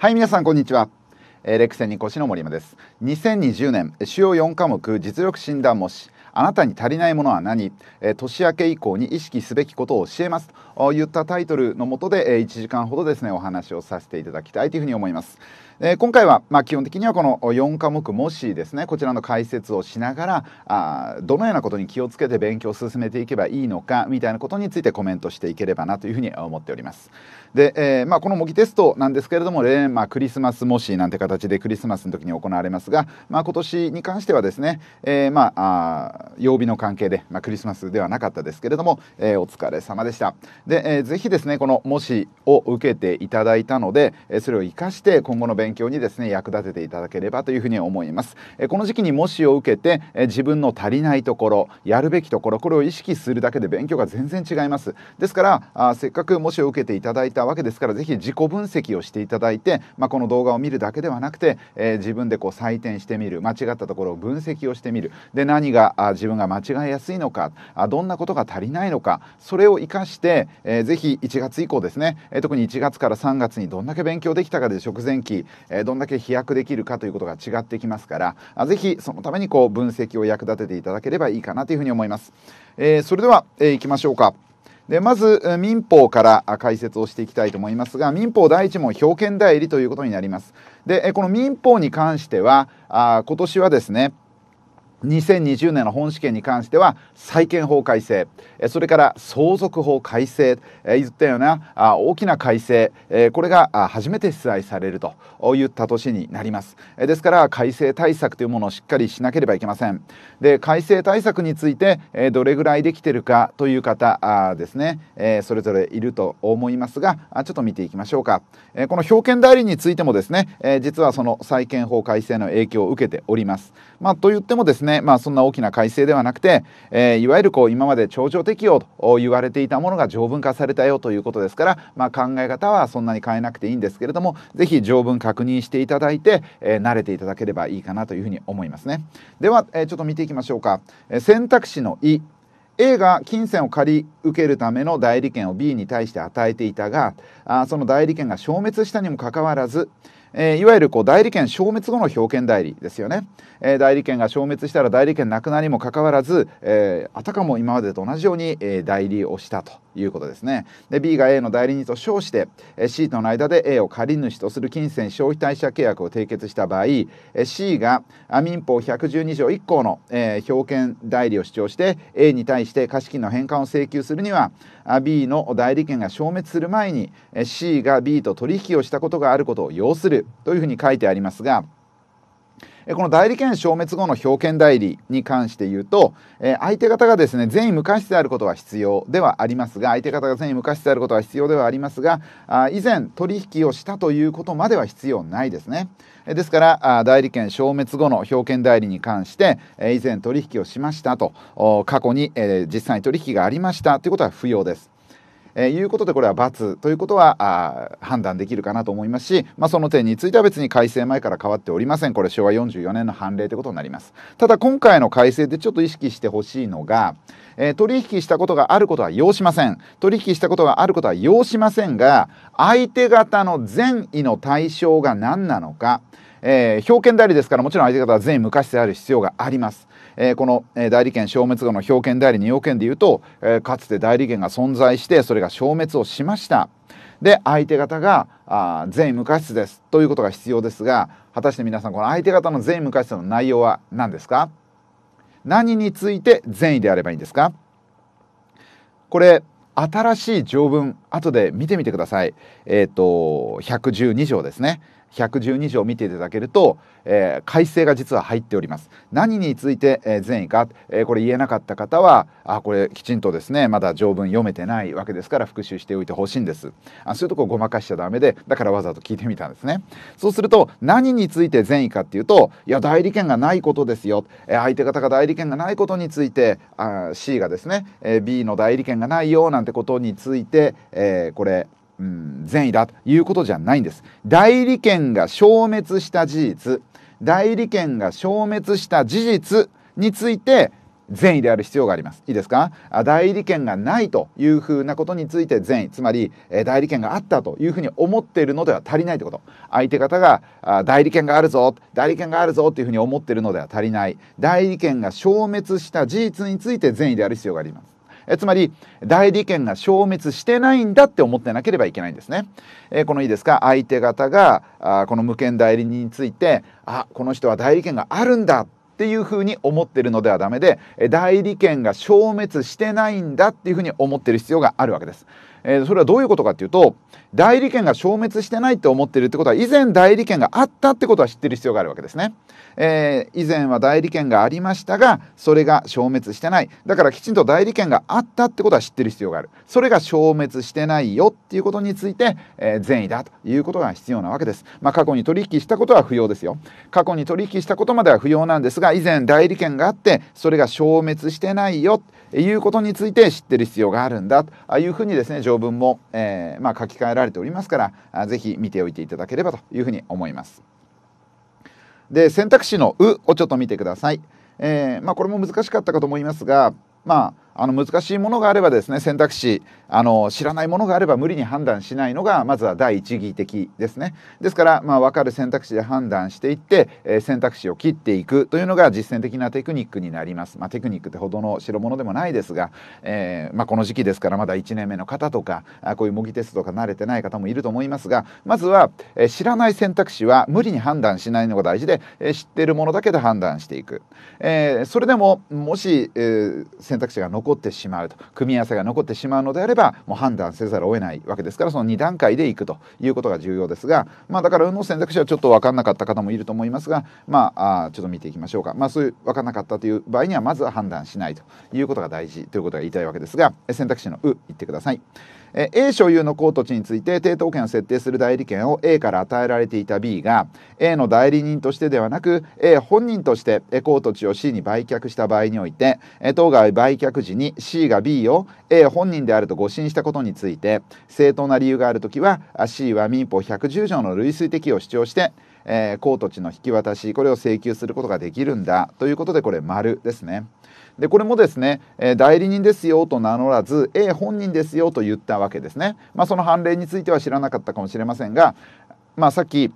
はい皆さんこんにちは。えーレクセンに越の森山です。2020年主要4科目実力診断模試。あなたに足りないものは何、えー年明け以降に意識すべきことを教えます。といったタイトルのもとで、えー1時間ほどですねお話をさせていただきたいというふうに思います、えー今回は、まあ、基本的にはこの4科目模試ですね。こちらの解説をしながらあーどのようなことに気をつけて勉強を進めていけばいいのかみたいなことについてコメントしていければなというふうに思っております。で、えーまあ、この模擬テストなんですけれども例年、まあ、クリスマス模試なんて形でクリスマスの時に行われますが、まあ、今年に関してはですね、えーまあ、あ曜日の関係で、まあ、クリスマスではなかったですけれども、えーお疲れ様でした。で、えーぜひですねこの模試を受けていただいたので、えーそれを生かして今後の勉強にですね役立てていただければというふうに思います、えーこの時期に模試を受けて、えー自分の足りないところやるべきところこれを意識するだけで勉強が全然違います。ですからあせっかく模試を受けていただいたわけですからぜひ自己分析をしていただいて、まあ、この動画を見るだけではなくて、えー自分でこう採点してみる間違ったところを分析をしてみる。で何があ自分が間違いやすいのかあどんなことが足りないのかそれを生かして、えーぜひ1月以降ですね、えー特に1月から3月にどんだけ勉強できたかで直前期、えーどんだけ飛躍できるかということが違ってきますからあぜひそのためにこう分析を役立てていただければいいかなというふうに思います。えーそれでは、えー、いきましょうか。でまず民法からあ解説をしていきたいと思いますが民法第一問表権代理ということになりますでえこの民法に関してはあ今年はですね2020年の本試験に関しては債権法改正。それから相続法改正。え言ったような大きな改正。これが初めて出題されるといった年になります。ですから改正対策というものをしっかりしなければいけません。で改正対策についてどれぐらいできてるかという方ですね。それぞれいると思いますがちょっと見ていきましょうか。この表権代理についてもですね実はその債権法改正の影響を受けております。まあと言ってもですねね。まあそんな大きな改正ではなくてえーいわゆるこう今まで長女適用と言われていたものが条文化されたよということですからまあ考え方はそんなに変えなくていいんですけれどもぜひ条文確認していただいてえー慣れていただければいいかなというふうに思いますね。ではえーちょっと見ていきましょうか。えー選択肢の「い」A が金銭を借り受けるための代理権を B に対して与えていたがあその代理権が消滅したにもかかわらず、えーいわゆるこう代理権消滅後の表権代理ですよね、えー代理権が消滅したら代理権なくなりもかかわらず、えーあたかも今までと同じように、えー代理をしたということですね。で B が A の代理人と称して、えー C との間で A を借り主とする金銭消費貸借契約を締結した場合、えー C が民法112条1項の、えー表権代理を主張して A に対して貸金の返還を請求するには B の代理権が消滅する前にえー C が B と取引をしたことがあることを要するというふうに書いてありますがこの代理権消滅後の表権代理に関して言うと、え相手方がですね善意無過失であることは必要ではありますが相手方が善意無過失であることは必要ではありますがあ以前取引をしたということまでは必要ないですね。ですから代理権消滅後の表権代理に関して、え以前取引をしましたと過去に、え実際に取引がありましたということは不要です。えーいうことでこれは×ということはあ判断できるかなと思いますし、まあ、その点については別に改正前から変わっておりません。これ昭和44年の判例ということになります。ただ今回の改正でちょっと意識してほしいのが、えー取引したことがあることは要しません。取引したことがあることは要しませんが相手方の善意の対象が何なのかえー表権代理ですからもちろん相手方は善意無過失である必要があります。えーこの、代理権消滅後の表権代理2要件でいうと、えーかつて代理権が存在してそれが消滅をしました。で相手方があー善意無過失ですということが必要ですが果たして皆さんこの相手方の善意無過失の内容は何ですか？何について善意であればいいんですか？これ新しい条文後で見てみてください。えっ、と112条ですね。112条を見ていただけると、えー改正が実は入っております。何について、えー善意か、えーこれ言えなかった方はあこれきちんとですねまだ条文読めてないわけですから復習しておいてほしいんです。あそういうとこごまかしちゃダメでだからわざと聞いてみたんですね。そうすると何について善意かっていうといや代理権がないことですよ、えー相手方が代理権がないことについてあ C がですね、えー B の代理権がないよなんてことについて、えーこれうん、善意だということじゃないんです。代理権が消滅した事実、代理権が消滅した事実について善意である必要があります。いいですか？代理権がないというふうなことについて善意。つまり代理権があったというふうに思っているのでは足りないということ。相手方が代理権があるぞ代理権があるぞというふうに思っているのでは足りない。代理権が消滅した事実について善意である必要があります。えつまり代理権が消滅してないんだって思ってなければいけないんですね。えこのいいですか？相手方があこの無権代理人についてあこの人は代理権があるんだっていうふうに思ってるのではダメで代理権が消滅してないんだっていうふうに思ってる必要があるわけです。えー、それはどういうことかっていうと代理権が消滅してないって思ってるってことは以前代理権があったってことは知ってる必要があるわけですね。えー、以前は代理権がありましたがそれが消滅してないだからきちんと代理権があったってことは知ってる必要があるそれが消滅してないよっていうことについて、えー、善意だということが必要なわけです。まあ、過去に取引したことは不要ですよ。過去に取引したことまでは不要なんですが以前代理権があってそれが消滅してないよいうことについて知ってる必要があるんだというふうにですね条文も、えー、まあ、書き換えられておりますから是非見ておいていただければというふうに思います。で選択肢の「う」をちょっと見てください。えー、まあ、これも難しかったかと思いますがまああの難しいものがあればですね選択肢あの知らないものがあれば無理に判断しないのがまずは第一義的ですね。ですから、まあ、分かる選択肢で判断していって、えー、選択肢を切っていくというのが実践的なテクニックになります、まあ、テクニックってほどの代物でもないですが、えー、まあ、この時期ですからまだ1年目の方とかあこういう模擬テストとか慣れてない方もいると思いますがまずは、えー、知らない選択肢は無理に判断しないのが大事で、え知ってるものだけで判断していく、えそれでももし、え選択肢が残残ってしまうと組み合わせが残ってしまうのであればもう判断せざるを得ないわけですからその2段階でいくということが重要ですが、まあ、だから運の選択肢はちょっと分かんなかった方もいると思いますが、まあ、あちょっと見ていきましょうか、まあ、そういう分かんなかったという場合にはまずは判断しないということが大事ということが言いたいわけですが選択肢の「う」言ってください。え A 所有の公土地について抵当権を設定する代理権を A から与えられていた B が A の代理人としてではなく A 本人として公土地を C に売却した場合において当該売却時に C が B を A 本人であると誤信したことについて正当な理由があるときは C は民法110条の類推的を主張してえ、公土地の引き渡しこれを請求することができるんだということでこれ丸ですね。でこれもですね、え、代理人ですよと名乗らず A 本人ですよと言ったわけですね。まあ、その判例については知らなかったかもしれませんが、まあ、さっき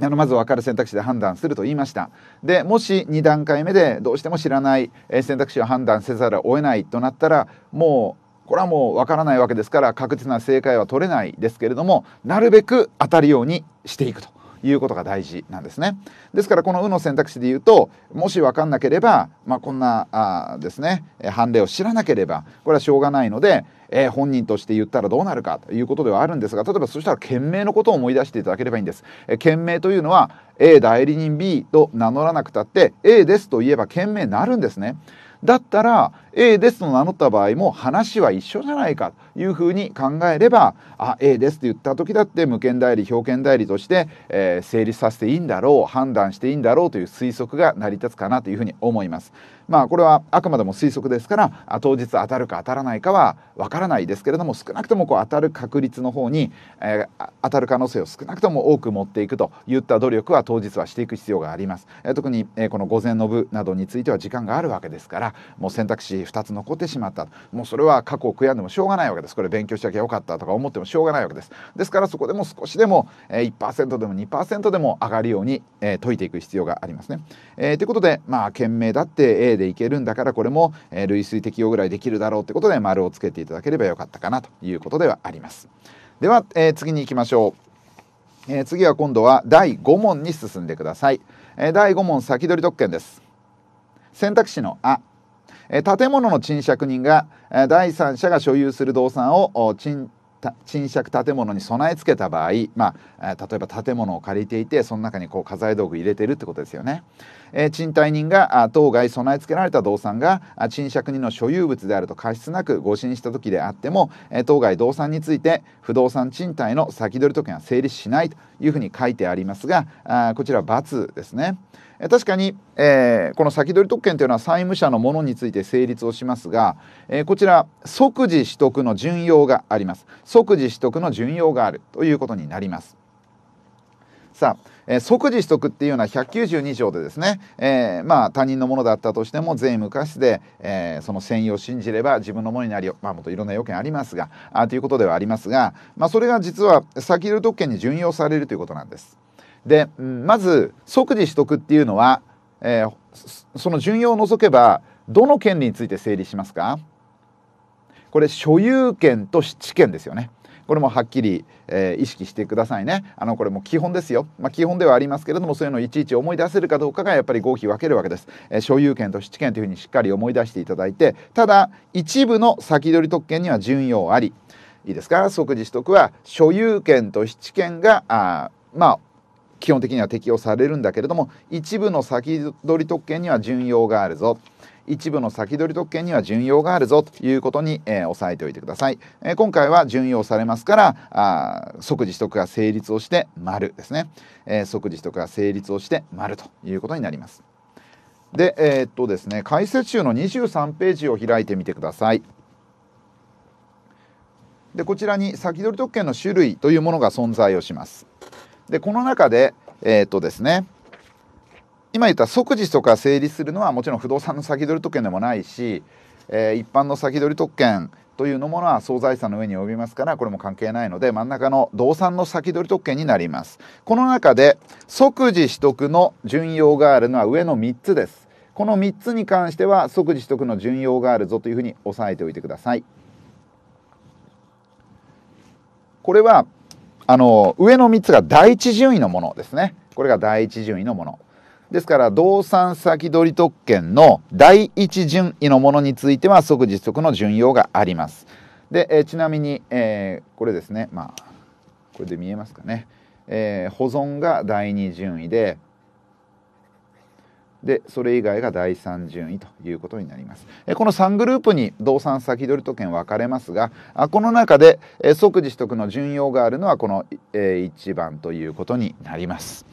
あのまず分かる選択肢で判断すると言いましたでもし2段階目でどうしても知らない選択肢を判断せざるを得ないとなったらもうこれはもう分からないわけですから確実な正解は取れないですけれどもなるべく当たるようにしていくということが大事なんですね。ですからこの「う」の選択肢で言うともし分かんなければ、まあ、こんなあですね判例を知らなければこれはしょうがないので、えー、本人として言ったらどうなるかということではあるんですが例えばそしたら件名のことを思い出していただければいいんです。えー、件名というのは A 代理人 B と名乗らなくたって A ですと言えば件名なるんですね。だったら A ですと名乗った場合も話は一緒じゃないかというふうに考えればあ A ですと言った時だって無権代理表権代理として、えー、成立させていいんだろう判断していいんだろうという推測が成り立つかなというふうに思います。まあこれはあくまでも推測ですから当日当たるか当たらないかはわからないですけれども少なくともこう当たる確率の方に、えー、当たる可能性を少なくとも多く持っていくといった努力は当日はしていく必要があります。えー、特に、えー、この午前の部などについては時間があるわけですからもう選択肢2つ残ってしまったもうそれは過去を悔やんでもしょうがないわけですこれ勉強しなきゃよかったとか思ってもしょうがないわけですですからそこでも少しでも、え、1%でも2%でも上がるように、え、解いていく必要がありますね。えー、ということでまあ件名だって A でいけるんだからこれも、えー、類推適用ぐらいできるだろうってことで丸をつけていただければよかったかなということではあります。では、えー、次に行きましょう。えー、次は今度は第5問に進んでください。えー、第5問先取り特権です。選択肢の「あ」建物の賃借人が第三者が所有する動産を賃賃借建物に備え付けた場合、まあ、例えば建物を借りていてその中にこう家財道具入れてるってことですよね。え賃貸人が当該備え付けられた動産が賃借人の所有物であると過失なく誤信した時であっても当該動産について不動産賃貸の先取り特権は成立しないというふうに書いてありますがあこちらは×ですね。確かに、えー、この先取り特権というのは債務者のものについて成立をしますが、えー、こちら即時取得の順用があります。即時取得の順用があるということになります。さあ、えー、即時取得っていうのは192条でですね、えー、まあ他人のものだったとしても税無過失で、えー、その専用を信じれば自分のものになりまあもっといろんな要件ありますがあということではありますが、まあ、それが実は先取り特権に準用されるということなんです。で、まず即時取得っていうのは、えー、その順用を除けばどの権利について整理しますか？これ所有権と知権ですよね。これもはっきり、えー、意識してくださいね。あのこれも基本ですよ。まあ、基本ではありますけれどもそういうのをいちいち思い出せるかどうかがやっぱり合否分けるわけです。えー、所有権と知権というふうにしっかり思い出していただいてただ一部の先取り特権には順用ありいいですか？即時取得は所有権と知権があまあ基本的には適用されるんだけれども一部の先取り特権には順用があるぞ。一部の先取り特権には順用があるぞということに、えー、押さえておいてください、えー、今回は順用されますからあ即時取得が成立をして丸ですね、えー、即時取得が成立をして丸ということになります。でえ、っとですね解説集の23ページを開いてみてください。でこちらに先取り特権の種類というものが存在をします。でこの中でえー、っとですね今言った即時とか成立するのはもちろん不動産の先取り特権でもないし、えー、一般の先取り特権というのものは総財産の上に及びますからこれも関係ないので真ん中の動産の先取り特権になります。この中で即時取得の順用があるのは上の3つです。この3つに関しては即時取得の順用があるぞというふうに押さえておいてください。これはあの上の3つが第一順位のものですね。これが第一順位のもの。ですから動産先取り特権の第一順位のものについては即時即の順用があります。で、え、ちなみに、えー、これですね。まあこれで見えますかね、えー、保存が第二順位ででそれ以外が第3順位ということになります。この3グループに動産先取り特権分かれますがこの中で即時取得の順用があるのはこの1番ということになります。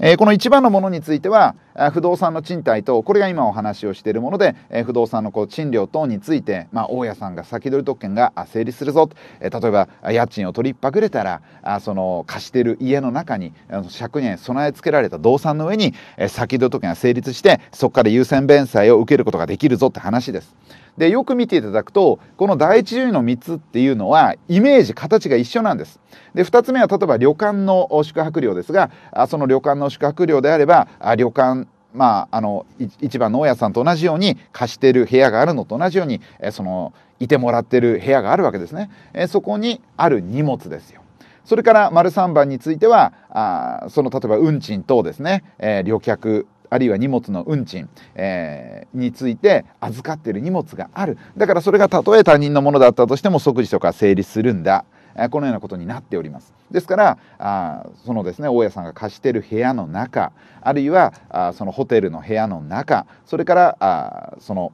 え、この一番のものについては不動産の賃貸とこれが今お話をしているもので、え、不動産のこう賃料等について、まあ、大家さんが先取り特権が成立するぞ、え、例えば家賃を取りっぱぐれたらあその貸してる家の中に借年備え付けられた動産の上に、え、先取り特権が成立してそこから優先弁済を受けることができるぞって話です。でよく見ていただくとこの第一順位の3つっていうのはイメージ形が一緒なんです。で2つ目は例えば旅館の宿泊料ですがその旅館の宿泊料であれば旅館まあ、あの一番の大家さんと同じように貸してる部屋があるのと同じようにえそのいてもらってる部屋があるわけですね。えそこにある荷物ですよ。それから丸3番についてはあその例えば運賃等ですね、えー、旅客あるいは荷物の運賃、えー、について預かっている荷物がある。だからそれがたとえ他人のものだったとしても即時とか成立するんだ。このようなことになっております。ですからあそのですね大家さんが貸している部屋の中あるいはあそのホテルの部屋の中それからあその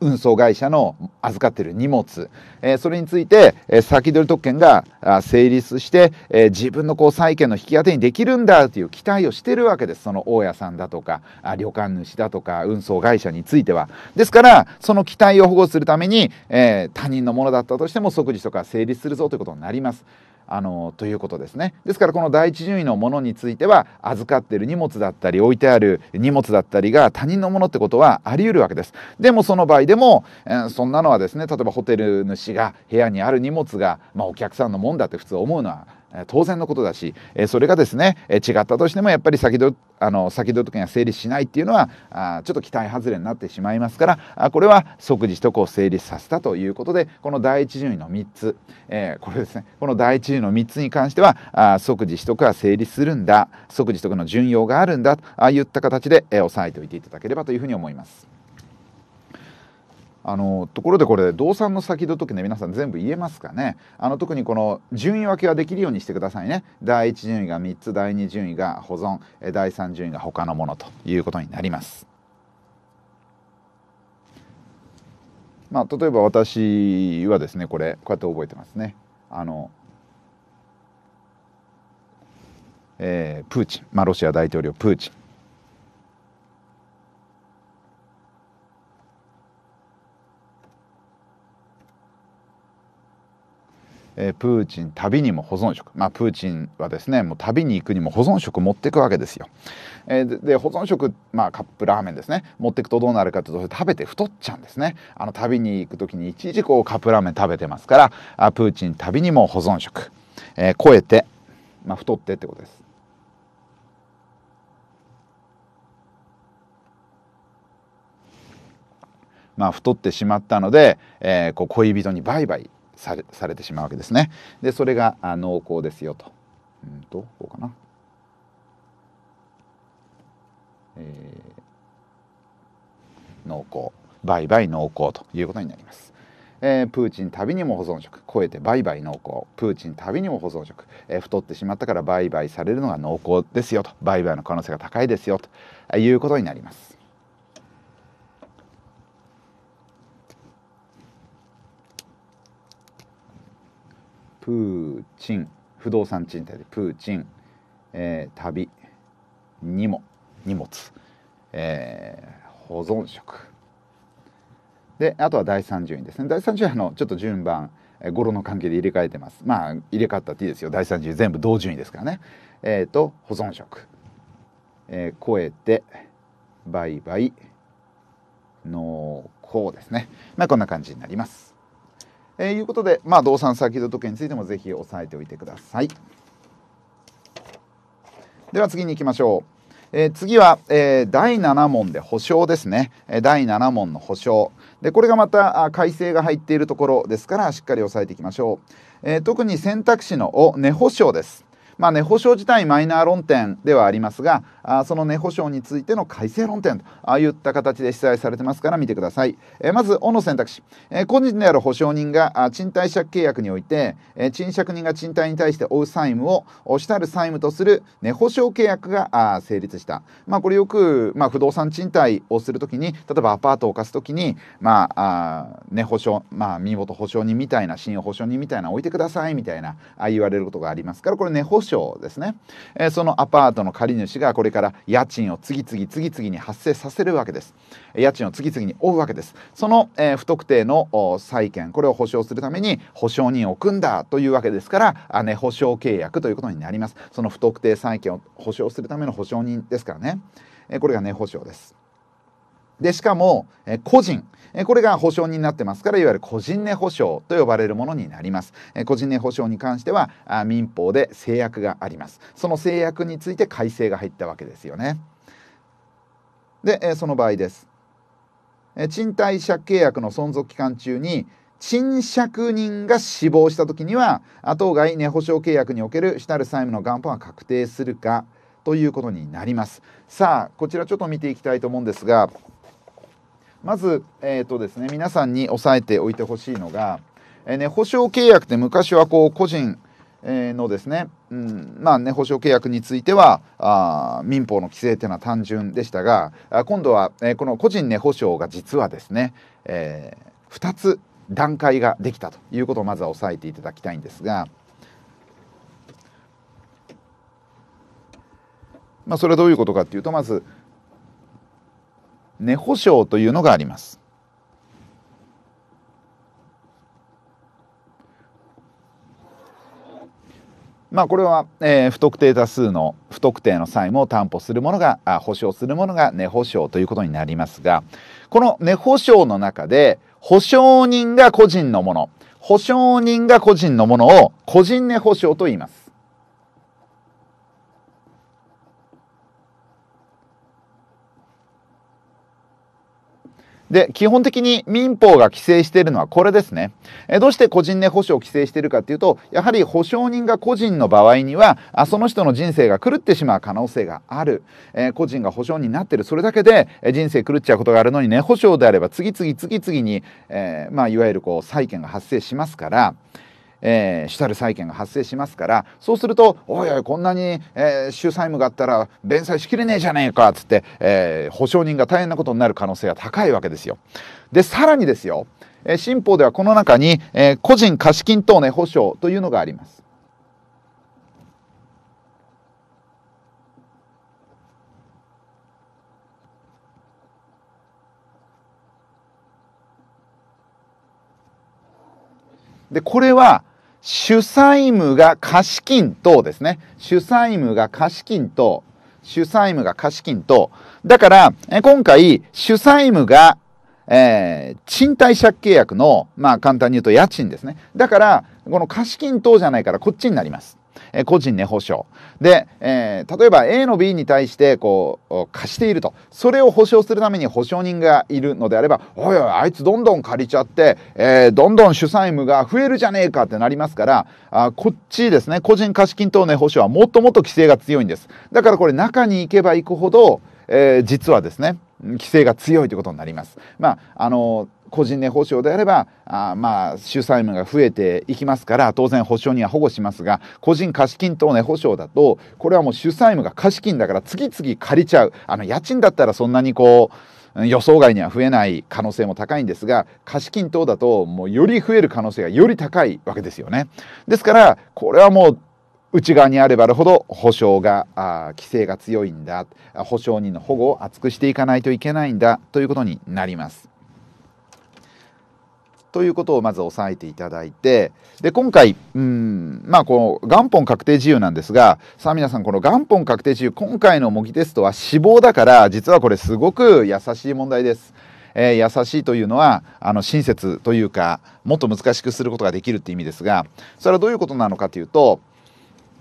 運送会社の預かっている荷物、え、それについて、え、先取り特権が成立して、え、自分のこう債権の引き当てにできるんだという期待をしているわけです。その大家さんだとか旅館主だとか運送会社については。ですからその期待を保護するために、え他人のものだったとしても即時とか成立するぞということになります。あのということですね。ですからこの第一順位のものについては預かっている荷物だったり置いてある荷物だったりが他人のものってことはあり得るわけです。でもその場合でも、えー、そんなのはですね例えばホテル主が部屋にある荷物が、まあ、お客さんのもんだって普通思うのは当然のことだしそれがですね違ったとしてもやっぱり先ほどあの先取り権が成立しないっていうのはちょっと期待外れになってしまいますからこれは即時取得を成立させたということでこの第一順位の3つ、これですねこの第一順位の3つに関しては即時取得は成立するんだ即時取得の順用があるんだといった形で、押さえておいていただければというふうに思います。あのところでこれ動産の先の時ね皆さん全部言えますかね？あの特にこの順位分けはできるようにしてくださいね。第1順位が3つ第2順位が保存第3順位が他のものということになります。まあ例えば私はですねこれこうやって覚えてますね。あのえー、プーチン、まあ、ロシア大統領プーチン。え、プーチン旅にも保存食、まあ、プーチンはですねもう旅に行くにも保存食持っていくわけですよ。えー、で保存食、まあ、カップラーメンですね持っていくとどうなるかというと食べて太っちゃうんですねあの旅に行く時にいちいちこうカップラーメン食べてますからあプーチン旅にも保存食、えー、超えて、まあ、太ってってことです。まあ、太ってしまったので、えー、こう恋人に売買されされてしまうわけですね。でそれがあ濃厚ですよと。うんとこうかな。えー、濃厚売買濃厚ということになります。えー、プーチン旅にも保存食超えて売買濃厚プーチン旅にも保存食、えー、太ってしまったから売買されるのが濃厚ですよと売買の可能性が高いですよということになります。プーチン不動産賃貸でプーチン、えー、旅にも荷物、えー、保存食。であとは第3順位ですね。第3順位のちょっと順番語呂の関係で入れ替えてます。まあ入れ替わったっていいですよ。第3順位全部同順位ですからね。えっ、ー、と保存食、えー、超えて売買濃厚ですね。まあこんな感じになります。えー、いうことで、まあ、動産先ほど時計についてもぜひ押さえておいてください。では次に行きましょう。えー、次は、えー、第7問で保証ですね、え第7問の保証でこれがまた改正が入っているところですからしっかり押さえていきましょう、えー、特に選択肢の根保証ですまあ、値保証自体マイナー論点ではありますがあその値保証についての改正論点とあいった形で出題されてますから見てください、えまず「お」の選択肢、え個人である保証人があ賃貸借契約において、え賃借人が賃貸に対して負う債務を主たる債務とする値保証契約があ成立した、まあ、これよく、まあ、不動産賃貸をするときに例えばアパートを貸すときに、まあ、あ値保証、まあ、身元保証人みたいな信用保証人みたいな置いてくださいみたいなあ言われることがありますからこれ値保証証ですね、えー、そのアパートの借り主がこれから家賃を次々次々に発生させるわけです。家賃を次々に負うわけです。その、えー、不特定の債権これを保証するために保証人を組んだというわけですからね保証契約ということになります。その不特定債権を保証するための保証人ですからね、えー、これがね保証です。でしかも、え個人。これが保証人になってますからいわゆる個人値保証と呼ばれるものになります。個人値保証に関しては民法で制約があります。その制約について改正が入ったわけですよね。でその場合です。賃貸借契約の存続期間中に賃借人が死亡した時には当該値保証契約における主たる債務の元本は確定するかということになります。さあこちらちょっと見ていきたいと思うんですがまず、えーとですね、皆さんに押さえておいてほしいのが、えーね、保証契約って昔はこう個人、えー、のですね、うんまあね、保証契約についてはあ民法の規制というのは単純でしたが今度は、えー、この個人値保証が実はですね、えー、2つ段階ができたということをまずは押さえていただきたいんですが。まあ、それはどういうことかっていうとまず値保証というのがあります。まあ、これは、えー、不特定多数の不特定の債務を担保するものがあ保証するものが値保証ということになりますがこの値保証の中で保証人が個人のもの保証人が個人のものを個人値保証と言います。で、基本的に民法が規制しているのはこれですね。えどうして個人で保証を規制しているかっていうと、やはり保証人が個人の場合には、あその人の人生が狂ってしまう可能性がある。えー、個人が保証人になってる。それだけで、え人生狂っちゃうことがあるのに、ね保証であれば次々次々に、えー、まあ、いわゆるこう、債権が発生しますから、えー、主たる債権が発生しますからそうすると「おいおいこんなに、えー、主債務があったら弁済しきれねえじゃねえか」っつって、えー、保証人が大変なことになる可能性が高いわけですよ。でさらにですよ、えー、新法ではこの中に、えー、個人貸金等値保証というのがあります。でこれは主債務が貸金等ですね。主債務が貸金等。主債務が貸金等。だから、え今回、主債務が、えー、賃貸借契約の、まあ簡単に言うと家賃ですね。だから、この貸金等じゃないからこっちになります。え個人値保証。で、えー、例えば A の B に対してこう貸していると。それを保証するために保証人がいるのであればおいおいあいつどんどん借りちゃって、えー、どんどん主債務が増えるじゃねえかってなりますからあこっちですね個人貸金等値保証はもっともっと規制が強いんです。だからこれ中に行けば行くほど、えー、実はですね規制が強いということになります。まああの個人値保証であればあまあ主債務が増えていきますから当然保証人は保護しますが個人貸金等値保証だとこれはもう主債務が貸金だから次々借りちゃうあの家賃だったらそんなにこう予想外には増えない可能性も高いんですが貸金等だともうより増える可能性がより高いわけですよね。ですからこれはもう内側にあればあるほど保証があ規制が強いんだ保証人の保護を厚くしていかないといけないんだということになります。ということをまず押さえていただいてで今回うんまあこの元本確定自由なんですがさあ皆さんこの元本確定自由今回の模擬テストは死亡だから実はこれすごく優しい問題です。えー、優しいというのはあの親切というかもっと難しくすることができるっていう意味ですがそれはどういうことなのかというと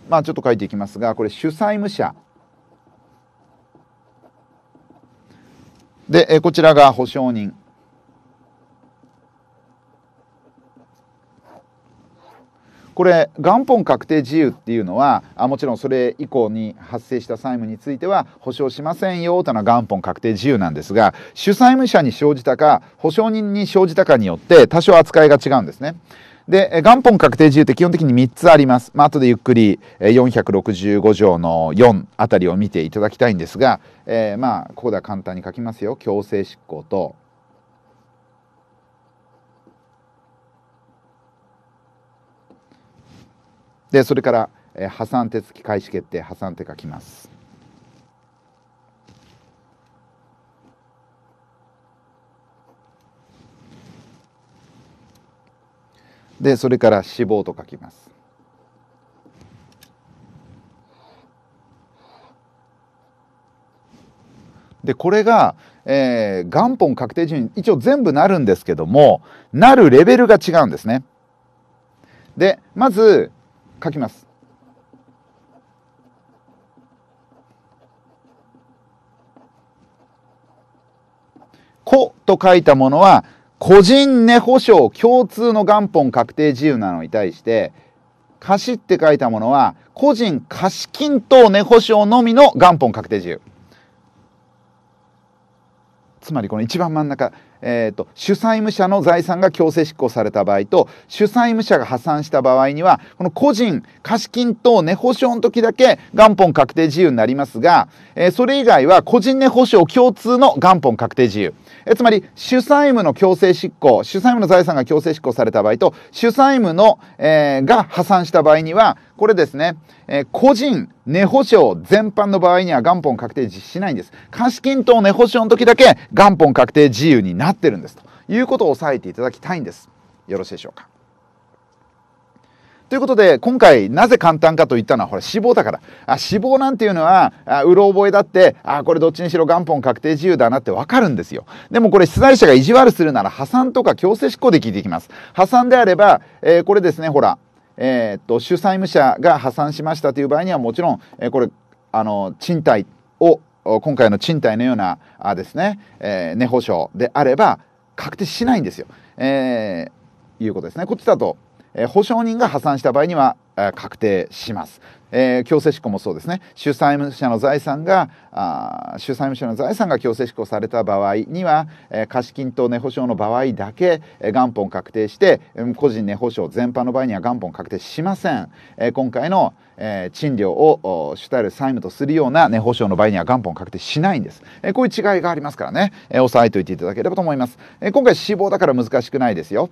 まあちょっと書いていきますがこれ主債務者で、えー、こちらが保証人これ元本確定自由っていうのはあもちろんそれ以降に発生した債務については保証しませんよというのは元本確定自由なんですが主債務者に生じたか保証人に生じたかによって多少扱いが違うんですね。で元本確定自由って基本的に3つあります。まあ後でゆっくり465条の4あたりを見ていただきたいんですが、えー、まあここでは簡単に書きますよ強制執行とでそれから、え、破産手続き開始決定破産って書きます。でそれから死亡と書きます。でこれが、えー、元本確定順に一応全部なるんですけどもなるレベルが違うんですね。でまず書きます。個と書いたものは個人値保証共通の元本確定自由なのに対して貸しって書いたものは個人貸金等値保証のみの元本確定自由つまりこの一番真ん中えーと、主債務者の財産が強制執行された場合と主債務者が破産した場合にはこの個人貸金等値保証の時だけ元本確定自由になりますが、えー、それ以外は個人値保証共通の元本確定自由、えー、つまり主債務の強制執行主債務の財産が強制執行された場合と主債務の、えー、が破産した場合にはこれですね、えー、個人値保証全般の場合には元本確定実施しないんです。貸金等値保証の時だけ元本確定自由になってるんですと。いうことを押さえていただきたいんです。よろしいでしょうか。ということで今回なぜ簡単かといったのはほら死亡だから。あ死亡なんていうのはあうろ覚えだってあこれどっちにしろ元本確定自由だなってわかるんですよ。でもこれ出題者が意地悪するなら破産とか強制執行で聞いていきます。破産であれば、えー、これですねほらえー、と主債務者が破産しましたという場合にはもちろん、えー、これあの賃貸を今回の賃貸のようなあですね、えー、値保証であれば確定しないんですよ。えー、いうことですね。こっちだと、えー、保証人が破産した場合には、確定します。えー、強制執行もそうですね。主債務者の財産があ主債務者の財産が強制執行された場合には、えー、貸金と値保証の場合だけ、えー、元本確定して、えー、個人値保証全般の場合には元本確定しません、えー、今回の、えー、賃料を主体る債務とするような値保証の場合には元本確定しないんです、えー、こういう違いがありますからね、えー、押さえておいていただければと思います、えー、今回死亡だから難しくないですよ。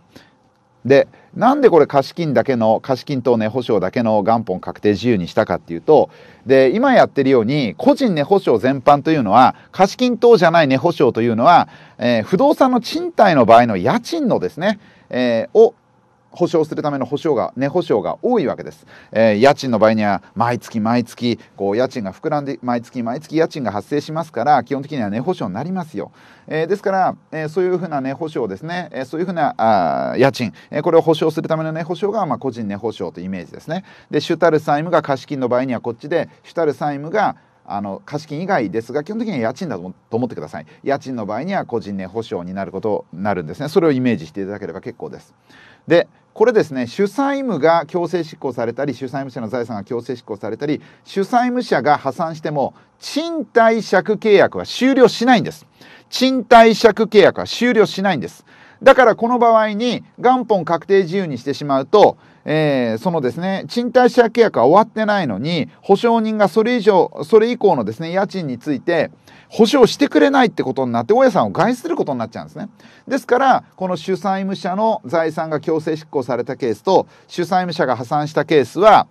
でなんでこれ貸金だけの貸金等値保証だけの元本確定自由にしたかっていうとで今やってるように個人値保証全般というのは貸金等じゃない値保証というのは、えー、不動産の賃貸の場合の家賃のですね、えー、を保証するための保証が値保証が多いわけです、えー、家賃の場合には毎月毎月こう家賃が膨らんで毎月毎月家賃が発生しますから基本的には値保証になりますよ、えー、ですから、えー、そういうふうな値保証ですね、えそういうふうなあ家賃、えこれを保証するための値保証が、まあ、個人値保証というイメージですね。で主たる債務が貸金の場合にはこっちで主たる債務があの貸金以外ですが基本的には家賃だと思ってください。家賃の場合には個人値保証になることになるんですね。それをイメージしていただければ結構です。でこれですね主債務が強制執行されたり主債務者の財産が強制執行されたり主債務者が破産しても賃貸借契約は終了しないんです。賃貸借契約は終了しないんです。だからこの場合に元本確定自由にしてしまうとえー、そのですね賃貸借契約は終わってないのに保証人がそれ以上それ以降のですね家賃について保証してくれないってことになって大家さんを外出することになっちゃうんですね。ですからこの主債務者の財産が強制執行されたケースと主債務者が破産したケースは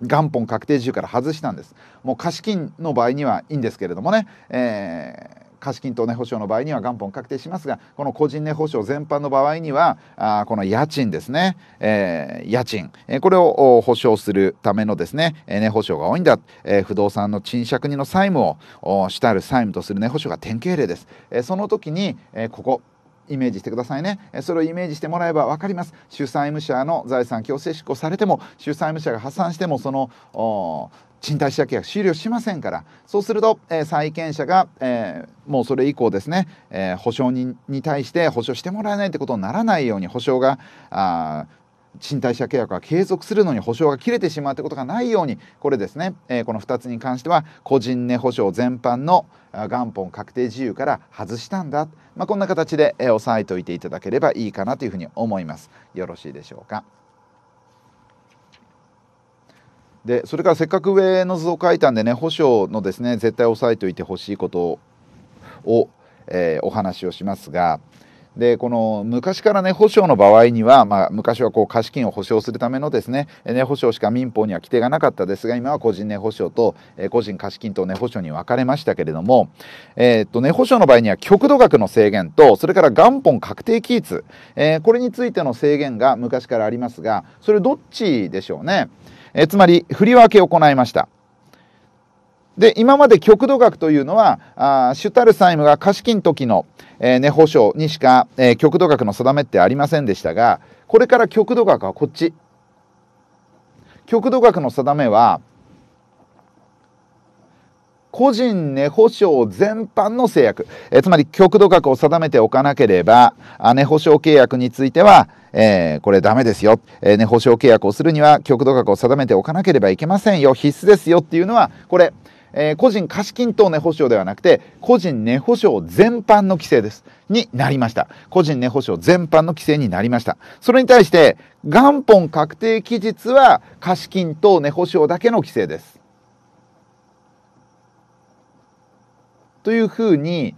元本確定自由から外したんです。もう貸金の場合にはいいんですけれどもね、えー貸金等値保証の場合には元本確定しますがこの個人値保証全般の場合にはあこの家賃ですね、えー、家賃、え、これを保証するためのですね値保証が多いんだ、えー、不動産の賃借人の債務を主たる債務とする値保証が典型例です、え、その時に、え、ここイメージしてくださいね。それをイメージしてもらえば分かります。主債務者の財産強制執行されても主債務者が破産してもその賃貸借契約終了しませんから。そうすると、えー、債権者が、えー、もうそれ以降ですね、えー、保証人に対して保証してもらえないってことにならないように保証があ賃貸借契約が継続するのに保証が切れてしまうということがないようにこれですね、えー、この2つに関しては個人値保証全般の元本確定自由から外したんだ、まあ、こんな形で、え、押さえておいていただければいいかなというふうに思います。よろしいでしょうか。でそれからせっかく上の図を書いたんでね保証のですね絶対押さえておいてほしいことを、えー、お話をしますがでこの昔からね保証の場合には、まあ、昔はこう貸金を保証するためのですね値保証しか民法には規定がなかったですが今は個人値保証と、えー、個人貸金と値保証に分かれましたけれども、えー、っと値保証の場合には極度額の制限とそれから元本確定期日、えー、これについての制限が昔からありますがそれどっちでしょうね？えつまり振り分けを行いました。で今まで極度額というのはあ主たる債務が貸金時の、えー、値保証にしか、えー、極度額の定めってありませんでしたがこれから極度額はこっち極度額の定めは個人値保証全般の制約、えー、つまり極度額を定めておかなければ値保証契約についてはえー、これダメですよ、えー、ね、保証契約をするには極度額を定めておかなければいけませんよ。必須ですよっていうのはこれ、えー、個人貸金等値保証ではなくて個人値保証全般の規制です。になりました。個人値保証全般の規制になりました。それに対して元本確定期日は貸金等値保証だけの規制です。というふうに、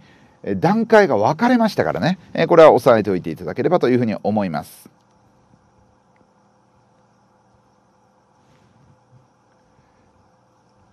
段階が分かれましたからね、えこれは押さえておいていただければというふうに思います。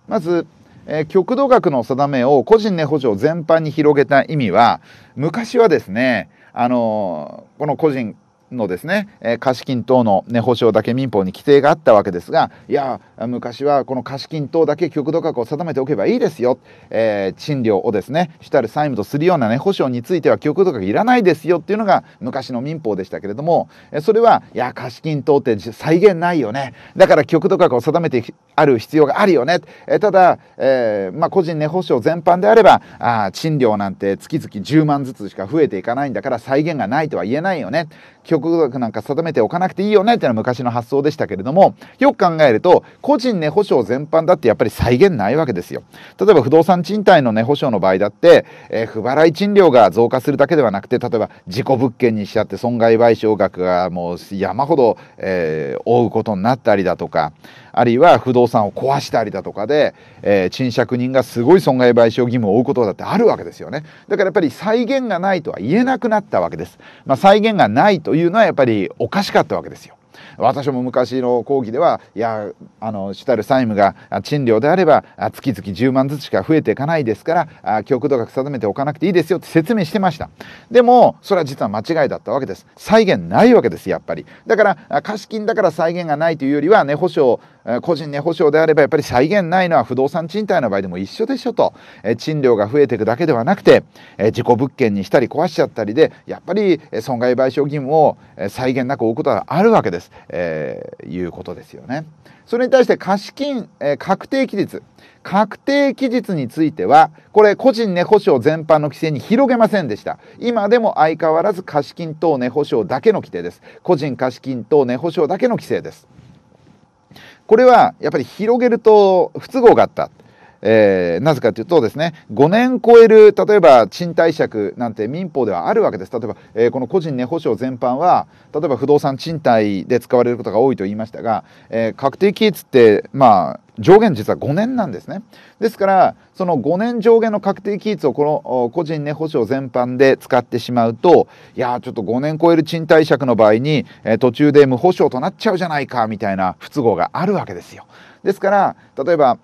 まず、え極度額の定めを個人値補助全般に広げた意味は昔はですねあのこの個人のですね、え、貸金等の、ね、保証だけ民法に規定があったわけですがいや昔はこの貸金等だけ極度額を定めておけばいいですよ、えー、賃料をですね主たる債務とするような、ね、保証については極度額いらないですよっていうのが昔の民法でしたけれども、それはいや貸金等って再現ないよね。だから極度額を定めてある必要があるよね、えただ、えー、まあ、個人ね保証全般であればあ賃料なんて月々10万ずつしか増えていかないんだから再現がないとは言えないよね。極額なんか定めておかなくていいよねっていうのは昔の発想でしたけれどもよく考えると個人値保証全般だってやっぱり再現ないわけですよ。例えば不動産賃貸の値保証の場合だって、えー、不払い賃料が増加するだけではなくて例えば事故物件にしちゃって損害賠償額がもう山ほど、えー、負うことになったりだとかあるいは不動産を壊したりだとかで、えー、賃借人がすごい損害賠償義務を負うことだってあるわけですよね。だからやっぱり再現がないとは言えなくなったわけです、まあ、再現がないとというのはやっぱりおかしかったわけですよ。私も昔の講義ではいやあの主たる債務が賃料であれば月々10万ずつしか増えていかないですから極度額定めておかなくていいですよって説明してました。でもそれは実は間違いだったわけです。再現ないわけですやっぱり。だから貸金だから再現がないというよりはね保証個人値保証であればやっぱり再現ないのは不動産賃貸の場合でも一緒でしょと。え賃料が増えていくだけではなくてえ事故物件にしたり壊しちゃったりでやっぱり損害賠償義務を再現なく負うことはあるわけです、えー、いうことですよね。それに対して貸金、えー、確定期日。確定期日についてはこれ個人値保証全般の規制に広げませんでした。今でも相変わらず貸金等値保証だけの規定です。個人貸金等値保証だけの規制です。これはやっぱり広げると不都合があった。えー、なぜかというとですね5年超える例えば賃貸借なんて民法ではあるわけです。例えば、えー、この個人値保証全般は例えば不動産賃貸で使われることが多いと言いましたが、えー、確定期日ってまあ上限実は5年なんですね。ですからその5年上限の確定期日をこの個人値保証全般で使ってしまうといやちょっと5年超える賃貸借の場合に、えー、途中で無保証となっちゃうじゃないかみたいな不都合があるわけですよ。ですから例えば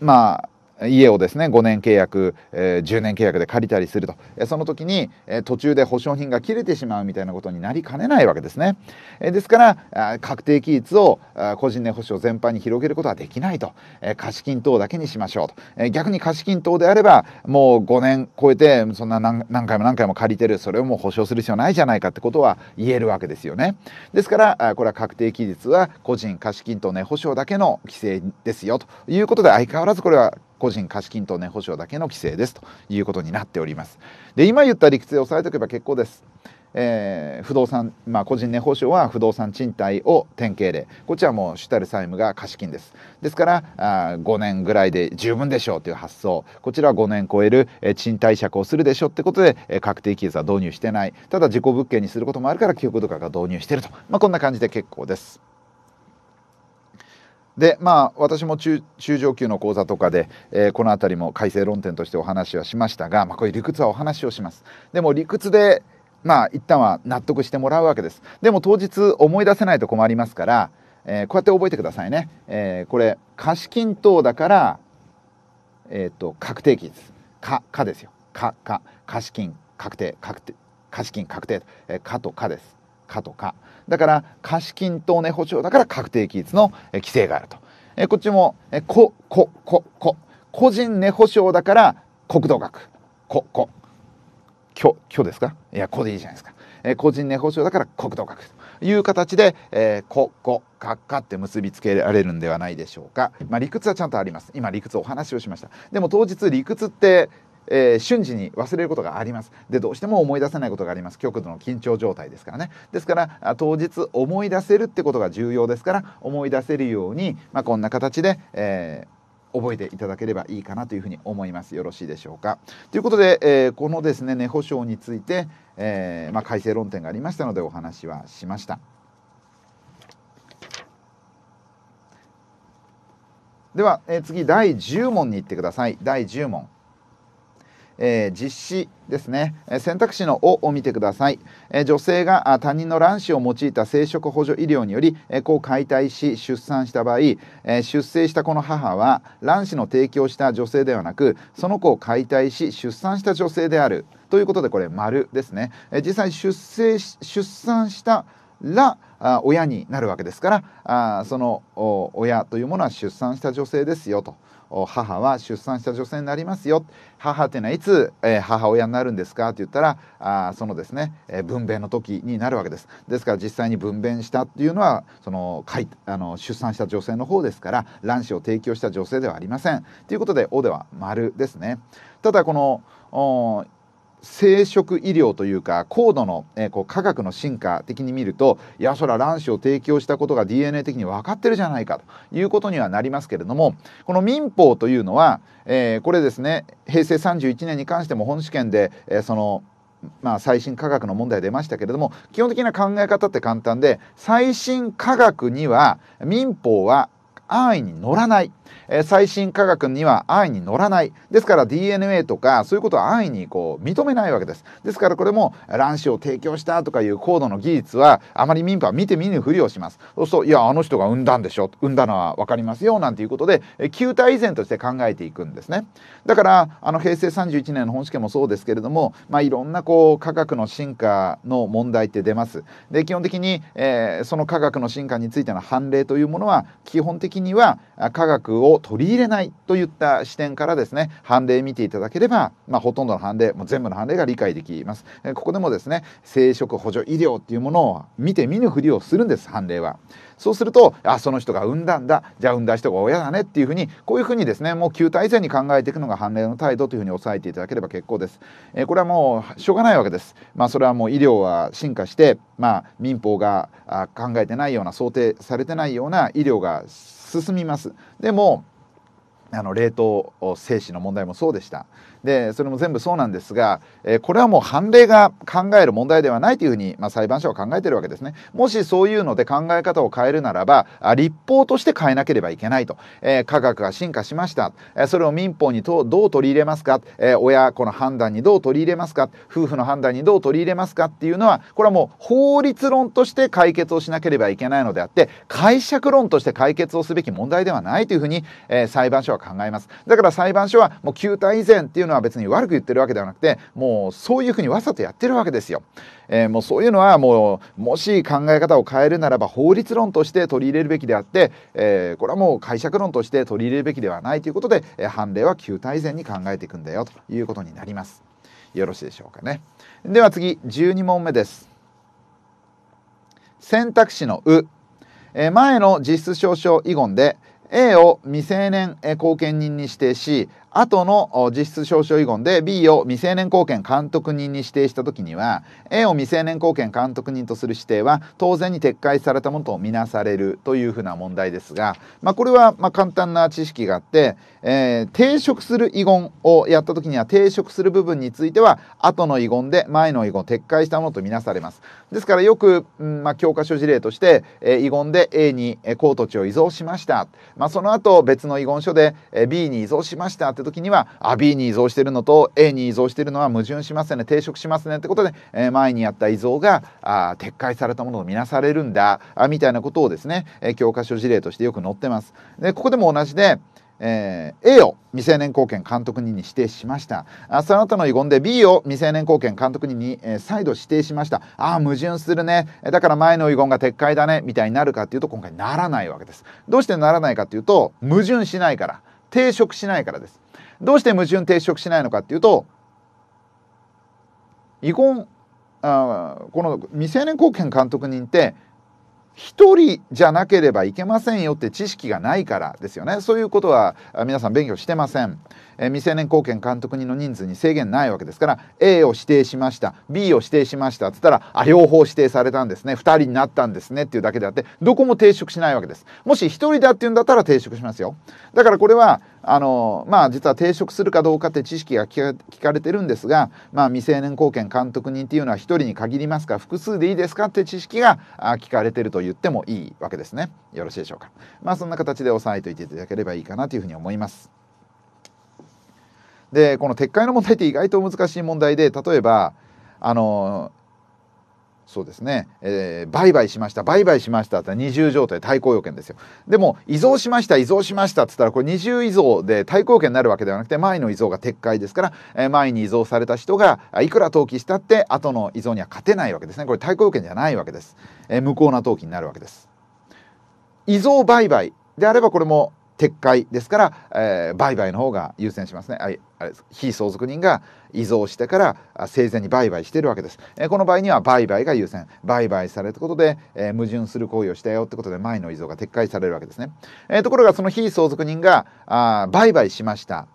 まあ家をですね5年契約、え、10年契約で借りたりすると、その時に、え、途中で保証品が切れてしまうみたいなことになりかねないわけですね、え、ですから確定期日を個人年保証全般に広げることはできないと、え、貸金等だけにしましょうと、え、逆に貸金等であればもう5年超えてそんな何何回も何回も借りてるそれをもう保証する必要ないじゃないかってことは言えるわけですよね。ですからこれは確定期日は個人貸金等年保証だけの規制ですよということで相変わらずこれは個人貸金等年保証だけの規制ですということになっております。で今言った理屈で押さえておけば結構です。えー、不動産、まあ、個人年保証は不動産賃貸を典型例こっちはもう主たる債務が貸金ですですからあ5年ぐらいで十分でしょうという発想こちらは5年超える、えー、賃貸借をするでしょうってことで、えー、確定期日は導入してないただ事故物件にすることもあるから記憶とかが導入してると、まあ、こんな感じで結構です。でまあ私も中中上級の講座とかで、えー、この辺りも改正論点としてお話はしましたが、まあ、こういう理屈はお話をします。でも理屈でまあ一旦は納得してもらうわけです。でも当日思い出せないと困りますから、えー、こうやって覚えてくださいね、えー、これ貸金等だからえっ、と確定期ですかかですよ。かか。貸金確定確定貸金確定、えー、かとかです。かとか。だから貸金等値保証だから確定期日の規制があると、えこっちもえここここ。個人値保証だから国土額。ここ。虚虚ですか？いやこでいいじゃないですか、え個人値保証だから国土額。という形で、えー、ここかっかって結びつけられるんではないでしょうか、まあ、理屈はちゃんとあります。今理屈お話をしました。でも当日理屈ってえー、瞬時に忘れることがありますでどうしても思い出せないことがあります極度の緊張状態ですからねですから当日思い出せるってことが重要ですから思い出せるように、まあ、こんな形で、えー覚えていただければいいかなというふうに思います。よろしいでしょうか。ということで、えー、このですね、値保証について、えー、まあ、改正論点がありましたのでお話はしました。では、えー、次第10問に行ってください。第10問。えー、実施ですね、選択肢の「を」を見てください、え女性が他人の卵子を用いた生殖補助医療により、え子を解体し出産した場合、え出生した子の母は卵子の提供した女性ではなくその子を解体し出産した女性である。ということでこれ丸ですね、え実際出生出産したら親になるわけですからあその親というものは出産した女性ですよと。母は出産した女性になりますよ。母っていうのはいつ、母親になるんですかって言ったらあそのですね、え、分娩の時になるわけです。ですから実際に分娩したっていうのはそのあの出産した女性の方ですから卵子を提供した女性ではありません。ということで「お」では丸ですね。ただこの生殖医療というか高度の、えー、こう科学の進化的に見るといやそら卵子を提供したことが DNA 的に分かってるじゃないかということにはなりますけれどもこの民法というのは、えー、これですね平成31年に関しても本試験で、えー、そのまあ、最新科学の問題出ましたけれども基本的な考え方って簡単で最新科学には民法は安易に乗らない。え最新科学には安易に乗らない。ですから DNA とかそういうことは安易にこう認めないわけです。ですからこれも卵子を提供したとかいう高度の技術はあまり民法は見て見ぬふりをします。そうするといやあの人が産んだんでしょ。産んだのは分かりますよ。なんていうことでえ球体依然として考えていくんですね。だからあの平成31年の本試験もそうですけれども、まあ、いろんなこう科学の進化の問題って出ます。で基本的に、えー、その科学の進化についての判例というものは基本的にには科学を取り入れないといった視点からですね判例見ていただければ、まあ、ほとんどの判例もう全部の判例が理解できます、えここでもですね生殖補助医療っていうものを見て見ぬふりをするんです判例は。そうするとあその人が産んだんだじゃあ産んだ人が親だねっていうふうにこういうふうにですねもう旧体以前に考えていくのが判例の態度というふうに押さえていただければ結構です。えー、これはもうしょうがないわけです。まあそれはもう医療は進化してまあ民法が考えてないような想定されてないような医療が進みます。でもあの冷凍精子の問題もそうでした。でそれも全部そうなんですが、えー、これはもう判例が考える問題ではないというふうに、まあ、裁判所は考えてるわけですね。もしそういうので考え方を変えるならば立法として変えなければいけないと、えー、科学が進化しました、えー、それを民法にとどう取り入れますか、え親子の判断にどう取り入れますか？夫婦の判断にどう取り入れますかっていうのはこれはもう法律論として解決をしなければいけないのであって解釈論として解決をすべき問題ではないというふうに、え裁判所は考えます。だから裁判所はもう旧体以前っていうのは別に悪く言ってるわけではなくてもうそういうふうにわざとやってるわけですよ。えー、もうそういうのはもうもし考え方を変えるならば法律論として取り入れるべきであって、えー、これはもう解釈論として取り入れるべきではないということで、えー、判例は旧体前に考えていくんだよということになります。よろしいでしょうかね。では次12問目です。選択肢の「う」え前の実質証書遺言で A を未成年後見人に指定し後の実質証書遺言で B を未成年後見監督人に指定した時には A を未成年後見監督人とする指定は当然に撤回されたものとみなされるというふうな問題ですが、まあ、これはま簡単な知識があって、えー、抵触する遺言をやった時には抵触する部分については後の遺言で前の遺言撤回したものとみなされます。ですからよく、うんまあ、教科書事例として、えー、遺言で A に公土地を遺贈しました、まあ、その後別の遺言書で B に遺贈しました。って時にはあ B に依存してるのと A に依存してるのは矛盾しますね抵触しますねってことで、えー、前にやった依存があ撤回されたものとみなされるんだあみたいなことをですね、えー、教科書事例としてよく載ってます。でここでも同じでえー、A を未成年後見監督人に指定しました。あその後の遺言で B を未成年後見監督人に、えー、再度指定しました。ああ矛盾するね。だから前の遺言が撤回だねみたいになるかっていうと今回ならないわけです。どうしてならないかっていうと矛盾しないから抵触しないからです。どうして矛盾抵触しないのかっていうと遺言あこの未成年後見監督人って1人じゃなければいけませんよって知識がないからですよね。そういうことは皆さん勉強してません、え未成年後見監督人の人数に制限ないわけですから A を指定しました B を指定しましたっつったらあ両方指定されたんですね。2人になったんですねっていうだけであってどこも抵触しないわけです。もし1人だっていうんだったら抵触しますよ。だからこれはあのまあ実は抵触するかどうかって知識が聞かれてるんですが、まあ、未成年後見監督人っていうのは1人に限りますか複数でいいですかって知識が聞かれてると言ってもいいわけですね。よろしいでしょうか。まあそんな形で押さえておいていただければいいかなというふうに思います。でこの撤回の問題って意外と難しい問題で例えばあのそうですね、えー、売買しました。売買しましたって二重状態対抗要件ですよ。でも遺贈しました遺贈しましたっつったらこれ二重遺贈で対抗要件になるわけではなくて前の遺贈が撤回ですから、えー、前に遺贈された人がいくら登記したって後の遺贈には勝てないわけですね。これ対抗要件じゃないわけです、えー、無効な登記になるわけです。遺贈売買であればこれも撤回ですから、えー、売買の方が優先しますね。はい、あれ非相続人が遺贈してから生前に売買してるわけです。えー、この場合には売買が優先。売買されたことで、えー、矛盾する行為をしたよってことで前の遺贈が撤回されるわけですね。えー、ところがその非相続人があ売買しました。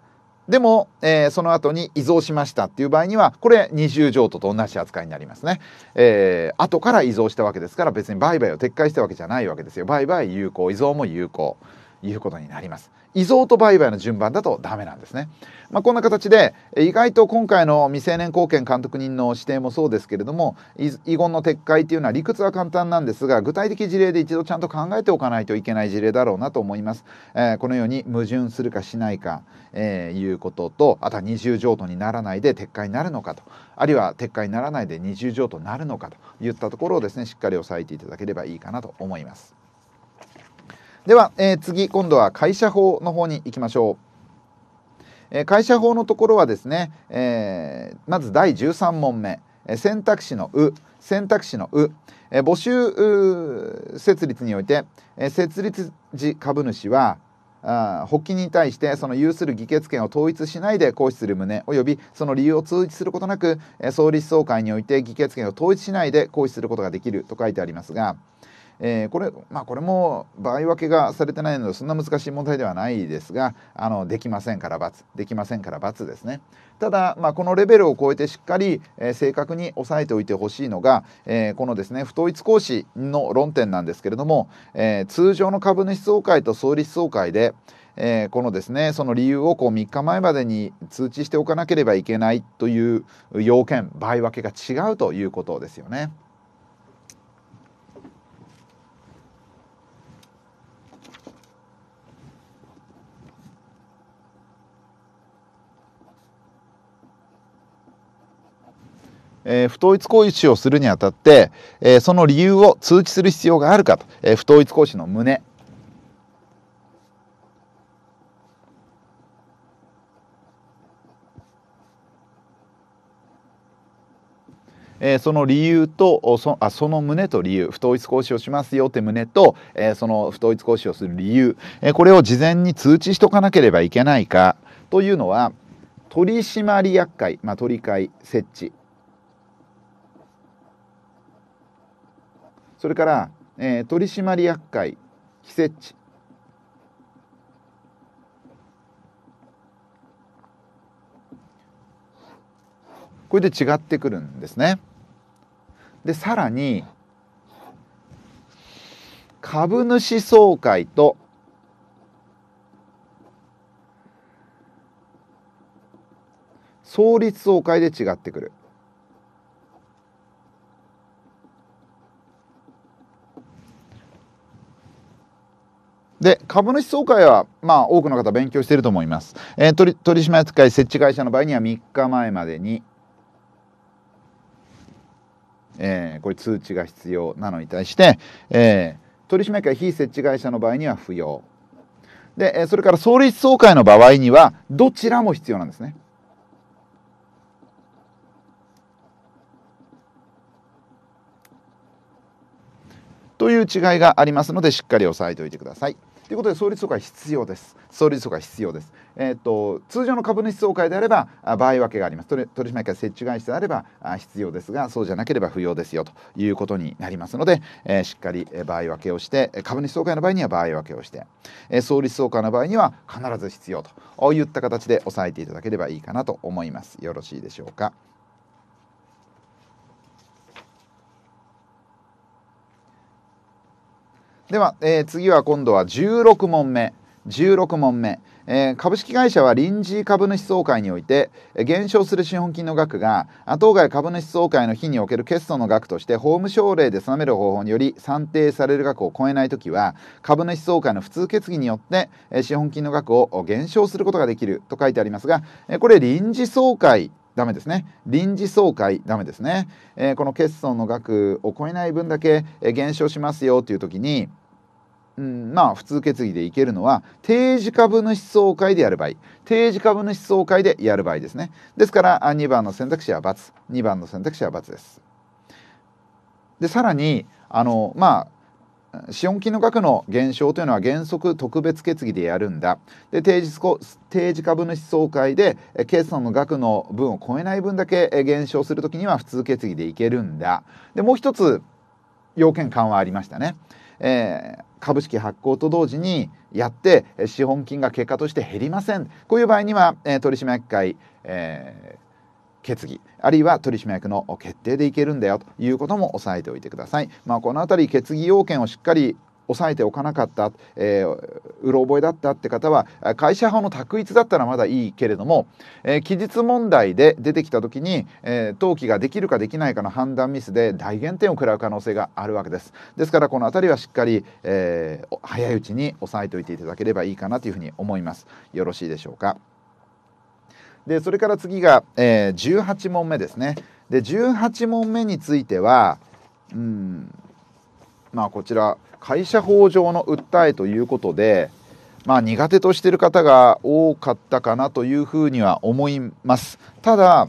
でも、えー、その後に遺贈しましたっていう場合にはこれ二重譲渡と同じ扱いになりますね、えー、後から遺贈したわけですから別に売買を撤回したわけじゃないわけですよ売買有効遺贈も有効いうことになります。遺贈と売買の順番だとダメなんですね。まあ、こんな形で意外と今回の未成年後見監督人の指定もそうですけれども遺言の撤回っていうのは理屈は簡単なんですが具体的事例で一度ちゃんと考えておかないといけない事例だろうなと思います。えー、このように矛盾するかしないか、えー、いうこととあとは二重譲渡にならないで撤回になるのかとあるいは撤回にならないで二重譲渡になるのかといったところをですねしっかり押さえていただければいいかなと思います。では、えー、次今度は会社法の方に行きましょう、え、会社法のところはですね、えー、まず第13問目、選択肢の「う」選択肢の「う」え募集設立において、え設立時株主はあ発起人に対してその有する議決権を統一しないで行使する旨及びその理由を通知することなく総理総会において議決権を統一しないで行使することができると書いてありますが、えー、これまあこれも場合分けがされてないのでそんな難しい問題ではないですがあのできませんから×できませんから×ですねただ、まあ、このレベルを超えてしっかり、えー、正確に押さえておいてほしいのが、えー、このですね不統一行使の論点なんですけれども、えー、通常の株主総会と総理総会でえー、このですねその理由をこう3日前までに通知しておかなければいけないという要件場合分けが違うということですよね。えー、不統一行使をするにあたって、えー、その理由を通知する必要があるかと、えー、不統一行使の旨。えー、その理由とそあその旨と理由。不統一行使をしますよって旨と、えー、その不統一行使をする理由、えー、これを事前に通知しとかなければいけないかというのは取締役会、まあ、取り会設置。それから、えー、取締役会非設置これで違ってくるんですね。でさらに株主総会と創立総会で違ってくる。で株主総会は、まあ、多くの方勉強していると思います、えー、取取締役会設置会社の場合には3日前までに、えー、これ通知が必要なのに対して、えー、取締役会非設置会社の場合には不要でそれから創立総会の場合にはどちらも必要なんですね。という違いがありますのでしっかり押さえておいてください。ということで創立総会必要です。創立総会必要です。えー、っと通常の株主総会であれば場合分けがあります。取締役会設置会社であれば必要ですが、そうじゃなければ不要ですよということになりますので、えー、しっかり場合分けをして、株主総会の場合には場合分けをして、えー、創立総会の場合には必ず必要といった形で押さえていただければいいかなと思います。よろしいでしょうか。では、えー、次は今度は16問目。16問目、えー、株式会社は臨時株主総会において減少する資本金の額が当該株主総会の日における決算の額として法務省令で定める方法により算定される額を超えないときは株主総会の普通決議によって資本金の額を減少することができると書いてありますがえこれ臨時総会ダメですね。臨時総会ダメですね、えー、この決算の額を超えない分だけ減少しますよという時にうん、まあ普通決議でいけるのは定時株主総会でやる場合。定時株主総会でやる場合ですね。ですから2番の選択肢は。×2 番の選択肢は×です。でさらにあのまあ資本金の額の減少というのは原則特別決議でやるんだ。で定時定時株主総会で決算の額の分を超えない分だけ減少するときには普通決議でいけるんだ。でもう一つ要件緩和ありましたね。えー、株式発行と同時にやって資本金が結果として減りませんこういう場合には、えー、取締役会、えー決議あるいは取締役の決定でいけるんだよということも押さえておいてください。まあ、この辺り決議要件をしっかり押さえておかなかった、えー、うろ覚えだったって方は会社法の択一だったらまだいいけれども、えー、期日問題で出てきた時に、えー、登記ができるかできないかの判断ミスで大減点を食らう可能性があるわけです。ですからこの辺りはしっかり、えー、早いうちに押さえておいていただければいいかなというふうに思います。よろしいでしょうか。でそれから次が、えー、18問目ですね。で18問目についてはうんまあこちら会社法上の訴えということで、まあ、苦手としている方が多かったかなというふうには思います。ただ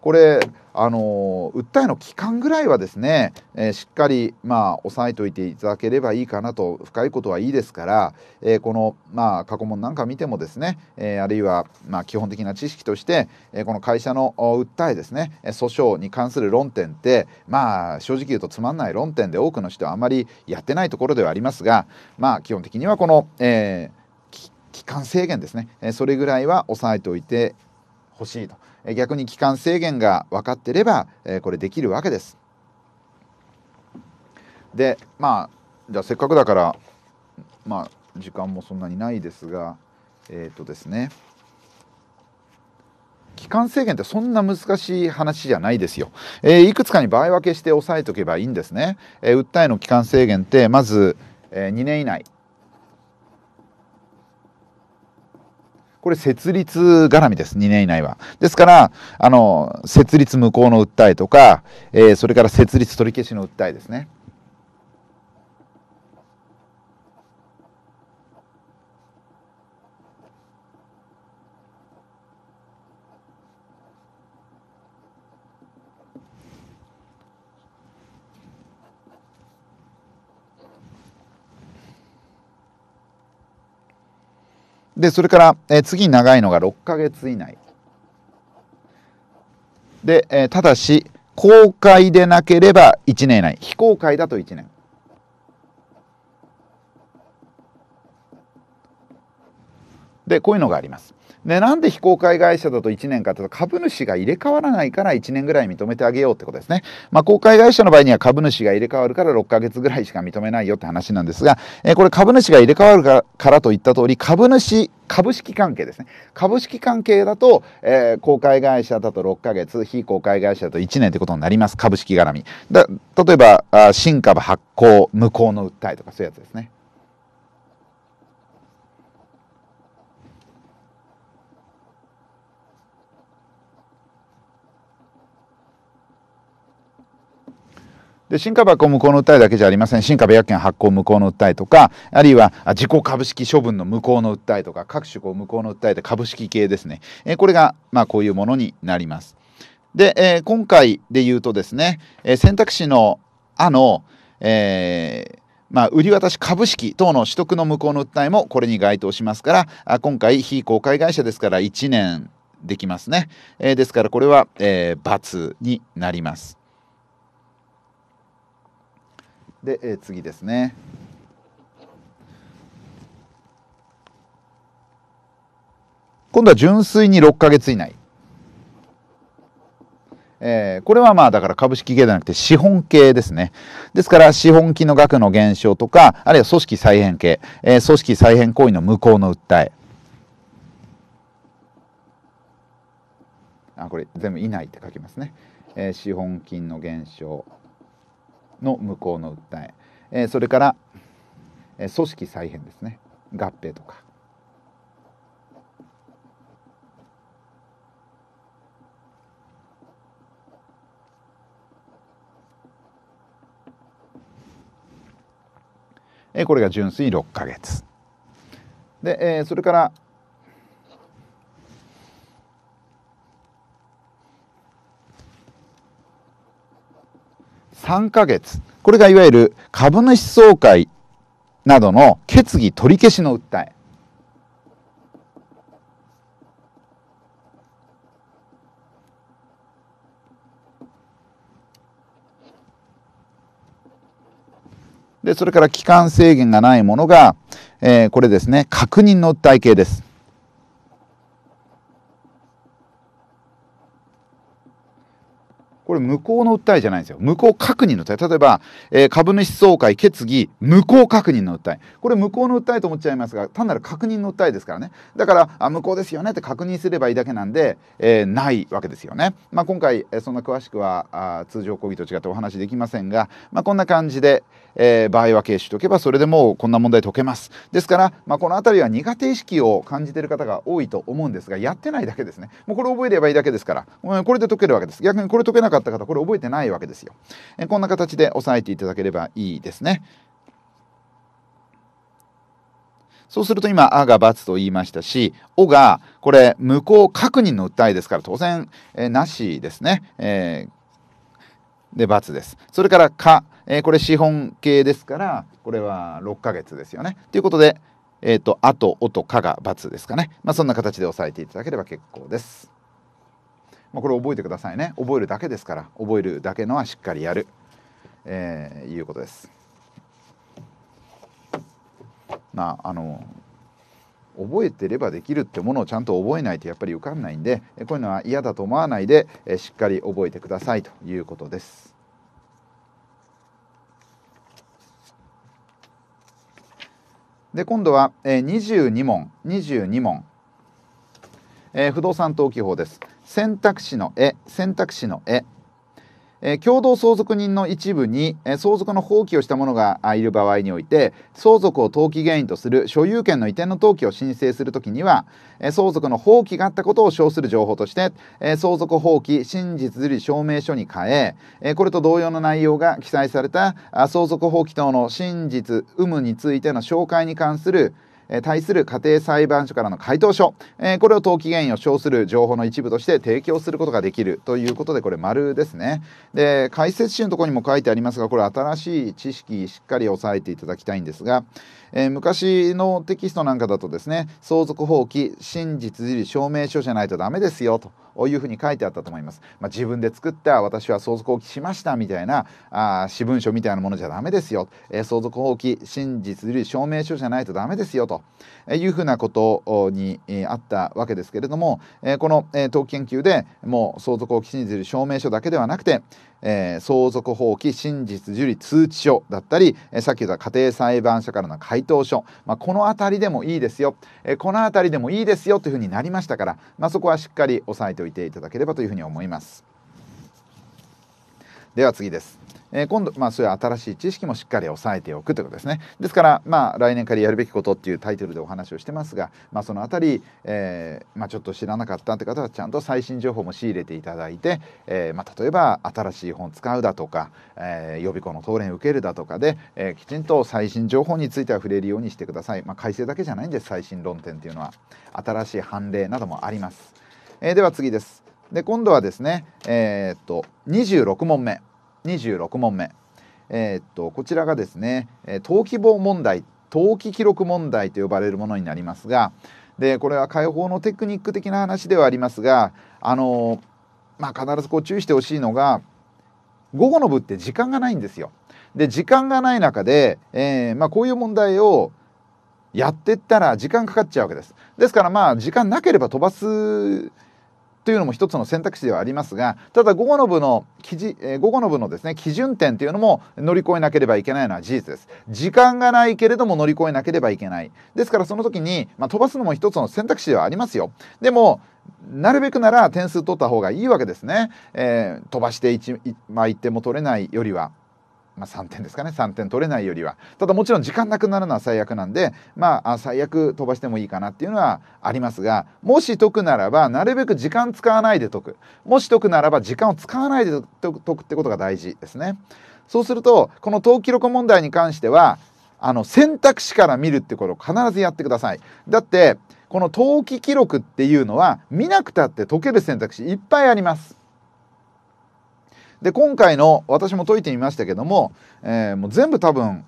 これあの訴えの期間ぐらいはですね、えー、しっかりまあ押さえておいていただければいいかなと深いことはいいですから、えー、このまあ過去問なんか見てもですね、えー、あるいはまあ基本的な知識として、えこの会社の訴えですね訴訟に関する論点ってまあ正直言うとつまんない論点で多くの人はあまりやってないところではありますがまあ基本的にはこの、え期間制限ですね、えそれぐらいは押さえておいてほしいと。逆に期間制限が分かってれば、えこれできるわけです。でまあじゃあせっかくだからまあ時間もそんなにないですがえっ、ー、とですね期間制限ってそんな難しい話じゃないですよ。えー、いくつかに場合分けして押さえておけばいいんですね。えー、訴えの期間制限ってまず、えー、2年以内これ設立絡みです、2年以内は。ですから、あの設立無効の訴えとか、えー、それから設立取り消しの訴えですね。でそれから、え、次長いのが6ヶ月以内。で、え、ただし公開でなければ1年以内。非公開だと1年。でこういうのがあります。でなんで非公開会社だと1年かというと株主が入れ替わらないから1年ぐらい認めてあげようってことですね。まあ、公開会社の場合には株主が入れ替わるから6ヶ月ぐらいしか認めないよって話なんですが、えー、これ株主が入れ替わるからといった通り株主株式関係ですね。株式関係だと、えー、公開会社だと6ヶ月非公開会社だと1年ということになります。株式絡み。だ例えばあ新株発行無効の訴えとかそういうやつですね。で新株発行無効の訴えだけじゃありません。新株薬券発行無効の訴えとかあるいは自己株式処分の無効の訴えとか各種こう無効の訴えで株式系ですね、えー、これがまあこういうものになります。で、えー、今回で言うとですね、えー、選択肢の「あ」の、えーまあ、売り渡し株式等の取得の無効の訴えもこれに該当しますからあ今回非公開会社ですから1年できますね、えー、ですからこれは、えー、×になります。で、え、次ですね。今度は純粋に6か月以内。えー、これはまあだから株式系ではなくて資本系ですね。ですから資本金の額の減少とか、あるいは組織再編系、えー、組織再編行為の無効の訴え。あ、これ全部以内って書きますね。えー、資本金の減少。の無効の訴ええー、それから、えー、組織再編ですね合併とか。え、これが純粋6か月。で、えー、それから3ヶ月。これがいわゆる株主総会などの決議取り消しの訴え。でそれから期間制限がないものが、えー、これですね。確認の訴え系です。これ無効の訴えじゃないんですよ。無効確認の訴え。例えば、えー、株主総会決議無効確認の訴え。これ無効の訴えと思っちゃいますが、単なる確認の訴えですからね。だから、あ無効ですよねって確認すればいいだけなんで、えー、ないわけですよね。まあ、今回、えそんな詳しくはあ通常講義と違ってお話できませんが、まあ、こんな感じで、えー、場合は軽視しておけばそれでもうこんな問題解けます。ですから、まあ、この辺りは苦手意識を感じている方が多いと思うんですが、やってないだけですね。もうこれ覚えればいいだけですから、これで解けるわけです。逆にこれ解けなかった方、これ覚えてないわけですよ。えこんな形で押さえていただければいいですね。そうすると今、あが×と言いましたし、おが、これ、無効確認の訴えですから、当然、え、なしですね。えー、で、×です。それから、か、えー、これ資本系ですから、これは6ヶ月ですよね。ということで、えっ、と、あと、おと、かが×ですかね。まあ、そんな形で押さえていただければ結構です。まあ、これ覚えてくださいね。覚えるだけですから、覚えるだけのはしっかりやる、えー、いうことです。まあ、あの覚えてればできるってものをちゃんと覚えないとやっぱり受かんないんでこういうのは嫌だと思わないでしっかり覚えてくださいということです。で今度は、えー、22問22問、えー、不動産登記法です選択肢の絵選択肢の絵。えー、共同相続人の一部に、えー、相続の放棄をした者がいる場合において相続を登記原因とする所有権の移転の登記を申請するときには、えー、相続の放棄があったことを証する情報として、え相続放棄真実受理証明書に変ええこれと同様の内容が記載された相続放棄等の真実有無についての紹介に関する対する家庭裁判所からの回答書、えこれを登記原因を称する情報の一部として提供することができるということでこれ丸ですね。で解説集のところにも書いてありますがこれ新しい知識しっかり押さえていただきたいんですが、えー、昔のテキストなんかだとですね相続放棄真実受理証明書じゃないとダメですよというふうに書いてあったと思います。まあ、自分で作った私は相続放棄しましたみたいなあ私文書みたいなものじゃダメですよ、えー、相続放棄真実受理証明書じゃないとダメですよというふうなことに、えー、あったわけですけれども、えー、この、えー、登記研究でもう相続放棄真実受理証明書だけではなくて、えー、相続放棄真実受理通知書だったり、えー、さっき言った家庭裁判所からの回答書、まあ、この辺りでもいいですよ、えー、この辺りでもいいですよというふうになりましたから、まあ、そこはしっかり押さえておいていただければというふうに思います。では次です。えー、今度、まあ、そういう新しい知識もしっかり押さえておくということですね。ですから、まあ、来年からやるべきことっていうタイトルでお話をしてますが、まあ、そのあたり、えーまあ、ちょっと知らなかったって方はちゃんと最新情報も仕入れていただいて、えーまあ、例えば新しい本使うだとか、えー、予備校の答練受けるだとかで、えー、きちんと最新情報については触れるようにしてください。まあ、改正だけじゃないんです最新論点っていうのは新しい判例などもあります。えー、では次です。で今度はですね、えー、っと26問目26問目。えー、っとこちらがですね登記簿問題登記記録問題と呼ばれるものになりますがでこれは解放のテクニック的な話ではありますがあのまあ、必ずこう注意してほしいのが午後の部って時間がないんですよ。で時間がない中で、えー、まあ、こういう問題をやってったら時間かかっちゃうわけです。ですからまあ時間なければ飛ばすというのも一つの選択肢ではありますがただ午後の部の記事、えー、午後の部のですね基準点というのも乗り越えなければいけないのは事実です。時間がないけれども乗り越えなければいけない。ですからその時に、まあ、飛ばすのも一つの選択肢ではありますよ。でもなるべくなら点数取った方がいいわけですね、えー、飛ばして 1, まあ、1点も取れないよりは。まあ、3点ですかね。3点取れないよりは。ただもちろん時間なくなるのは最悪なんでまあ最悪飛ばしてもいいかなっていうのはありますがもし解くならばなるべく時間使わないで解く。もし解くならば時間を使わないで解くってことが大事ですね。そうするとこの登記録問題に関してはあの選択肢から見るってことを必ずやってください。だってこの登記記録っていうのは見なくたって解ける選択肢いっぱいあります。で今回の私も解いてみましたけども,、えー、もう全部多分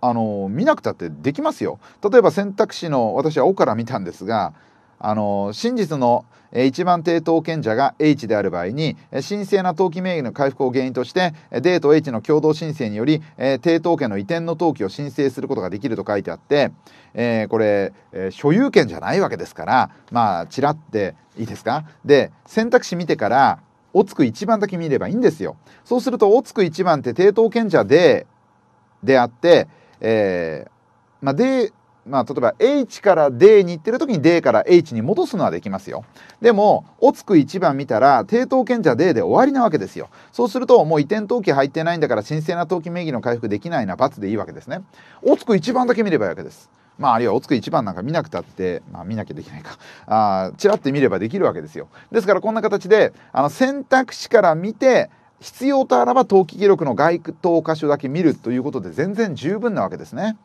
あの見なくたってできますよ。例えば選択肢の私は「お」から見たんですがあの真実の一番抵当権者が H である場合に神聖な登記名義の回復を原因としてデート H の共同申請により抵当権の移転の登記を申請することができると書いてあって、えー、これ、え所有権じゃないわけですからまあちらっていいですか？で選択肢見てからおつく1番だけ見ればいいんですよ。そうするとおつく1番って抵当権者でであって、えーまあ、でまあ、例えば H から D に行ってる時に D から H に戻すのはできますよ。でもおつく1番見たら抵当権者 D で終わりなわけですよ。そうするともう移転登記入ってないんだから神聖な登記名義の回復できないな罰でいいわけですね。おつく1番だけ見ればいいわけです。まあ、あるいはおつく1番なんか見なくたって、まあ、見なきゃできないかあちらって見ればできるわけですよですからこんな形であの選択肢から見て必要とあらば登記記録の該当箇所だけ見るということで全然十分なわけですね。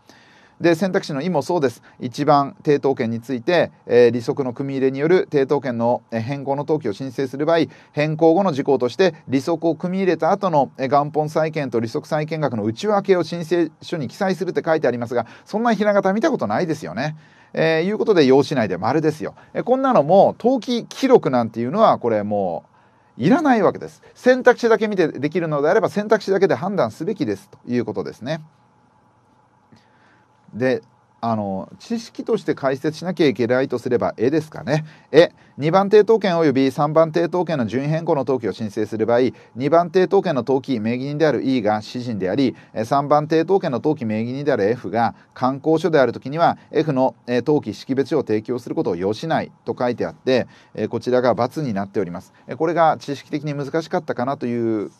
で選択肢の「い」もそうです一番抵当権について、えー、利息の組み入れによる抵当権の変更の登記を申請する場合変更後の事項として利息を組み入れた後の元本債権と利息債権額の内訳を申請書に記載するって書いてありますがそんなひな形見たことないですよね。えー、いうことで用紙内で丸ですよ、えー、こんなのも登記記録なんていうのはこれもういらないわけです選択肢だけ見てできるのであれば選択肢だけで判断すべきですということですね。であの知識として解説しなきゃいけないとすれば絵ですかね。絵2番抵当権及び3番抵当権の順位変更の登記を申請する場合2番抵当権の登記名義人である E が指人であり3番抵当権の登記名義人である F が観光所であるときには F の登記識別書を提供することを要しないと書いてあってこちらが×になっております。これが知識的に難しかったかなという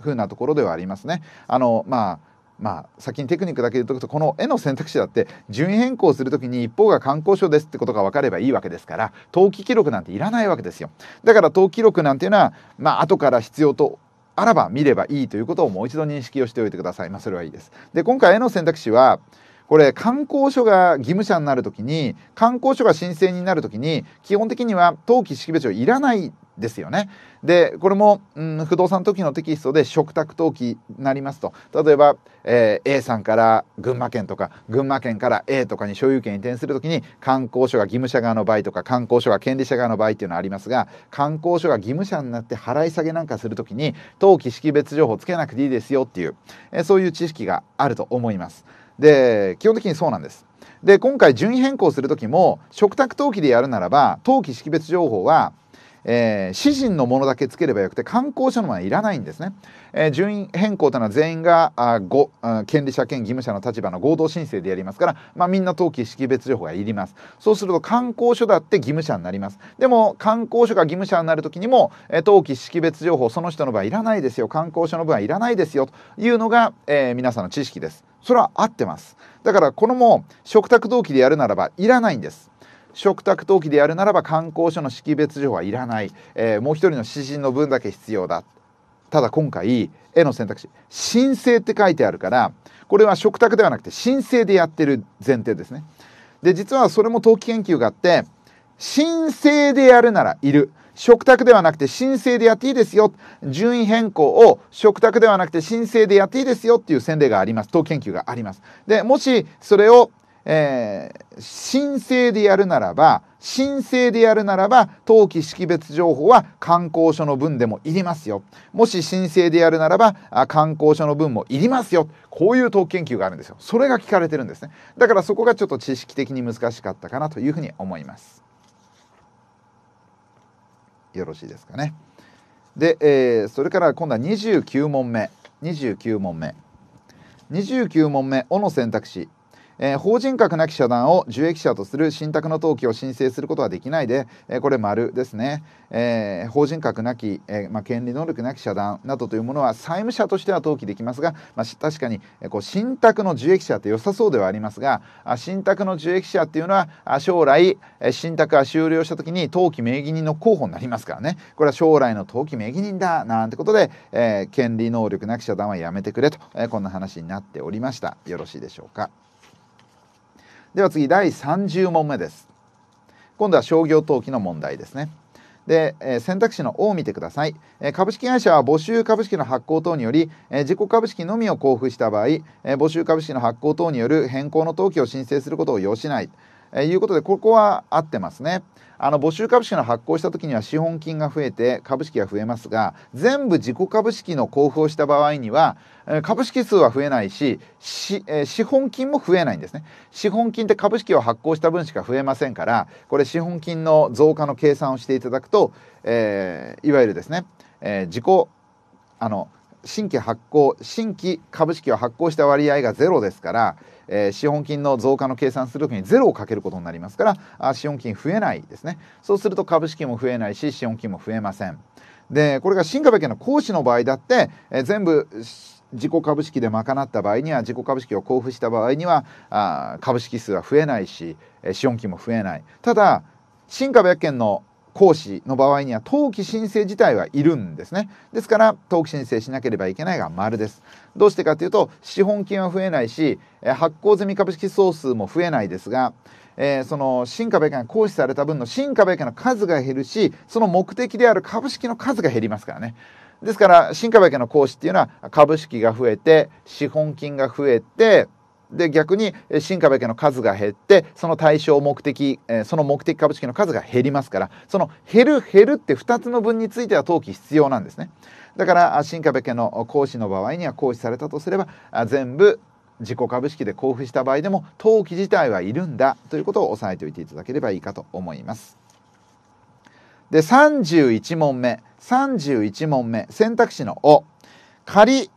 ふうなところではありますね。あのまあまあ、先にテクニックだけ言うとくとこの絵の選択肢だって順位変更する時に一方が観光省ですってことが分かればいいわけですから登記記録なんていらないわけですよ。だから登記記録なんていうのはまあ後から必要とあらば見ればいいということをもう一度認識をしておいてください。まあそれはいいです。で今回絵の選択肢はこれ観光所が義務者になるときに観光所が申請になるときに基本的には登記識別書いらないですよね。でこれも、うん、不動産登記のテキストで嘱託登記になりますと例えば、えー、A さんから群馬県とか群馬県から A とかに所有権移転するときに観光所が義務者側の場合とか観光所が権利者側の場合っていうのはありますが観光所が義務者になって払い下げなんかするときに登記識別情報つけなくていいですよっていう、えー、そういう知識があると思います。で基本的にそうなんです。で今回順位変更する時も嘱託登記でやるならば登記識別情報はえー、私人のものだけつければよくて観光者のものはいらないんですね。えー、順位変更というのは全員があごあ権利者兼義務者の立場の合同申請でやりますから、まあ、みんな登記識別情報がいります。そうすると観光所だって義務者になります。でも観光所が義務者になる時にも、えー、登記識別情報その人の場合いらないですよ観光所の分はいらないですよというのが、えー、皆さんの知識です。それは合ってます。だからこのも嘱託登記でやるならばいらないんです。嘱託登記でやるならば観光所の識別情はいらない、えー、もう一人の指針の分だけ必要だ。ただ今回絵の選択肢。申請って書いてあるからこれは嘱託ではなくて申請でやってる前提ですね。で実はそれも登記研究があって申請でやるならいる。嘱託ではなくて申請でやっていいですよ。順位変更を嘱託ではなくて申請でやっていいですよっていう先例があります。登記研究があります。でもしそれをえー、申請でやるならば申請でやるならば登記識別情報は観光所の分でもいりますよ。もし申請でやるならば観光所の分もいりますよ。こういう登記研究があるんですよ。それが聞かれてるんですね。だからそこがちょっと知識的に難しかったかなというふうに思います。よろしいですかね。で、えー、それから今度は29問目。29問目。29問目「お」の選択肢。えー、法人格なき社団を受益者とする信託の登記を申請することはできないで、えー、これ丸ですね、えー、法人格なき、えまあ、権利能力なき社団などというものは債務者としては登記できますが、まあ、確かに、えこう信託の受益者って良さそうではありますが信託の受益者っていうのは将来え信託が終了した時に登記名義人の候補になりますからね。これは将来の登記名義人だなんてことで、え権利能力なき社団はやめてくれと、えこんな話になっておりました。よろしいでしょうか。では次第30問目です。今度は商業登記の問題ですね。で、えー、選択肢の O を見てください、えー、株式会社は募集株式の発行等により、えー、自己株式のみを交付した場合、え募集株式の発行等による変更の登記を申請することを要しない。え、いうことでここは合ってますね。あの募集株式の発行した時には資本金が増えて株式が増えますが全部自己株式の交付をした場合には株式数は増えないし資本金も増えないんですね資本金って株式を発行した分しか増えませんからこれ資本金の増加の計算をしていただくと、えー、いわゆるですね、えー、自己あの新規発行新規株式を発行した割合がゼロですから、えー、資本金の増加の計算するときにゼロをかけることになりますからあ資本金増えないですね。そうすると株式も増えないし資本金も増えません。でこれが新株式の行使の場合だって、えー、全部自己株式で賄った場合には自己株式を交付した場合にはあ株式数は増えないし、えー、資本金も増えない。ただ新株約権の行使の場合には登記申請自体はいるんですね。ですから登記申請しなければいけないが丸です。どうしてかというと資本金は増えないし発行済み株式総数も増えないですがえー、その新株益が行使された分の新株益の数が減るしその目的である株式の数が減りますからね。ですから新株益の行使っていうのは株式が増えて資本金が増えてで逆に新株式の数が減ってその対象目的その目的株式の数が減りますからその減る減るって2つの分については登記必要なんですね。だから新株式の行使の場合には行使されたとすれば全部自己株式で交付した場合でも登記自体はいるんだということを押さえておいていただければいいかと思います。で31問目31問目選択肢の「お」仮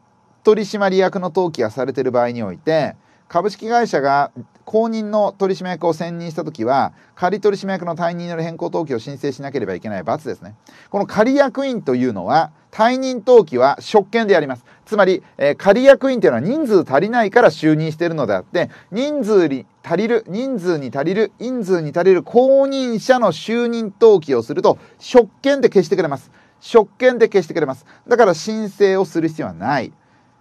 取締役の登記がされている場合において株式会社が公認の取締役を選任した時は仮取締役の退任による変更登記を申請しなければいけない罰ですね。この仮役員というのは退任登記は職権でやります。つまり、えー、仮役員というのは人数足りないから就任しているのであって人数に足りる人数に足りる人数に足りる公認者の就任登記をすると職権で消してくれます。職権で消してくれます。だから申請をする必要はない。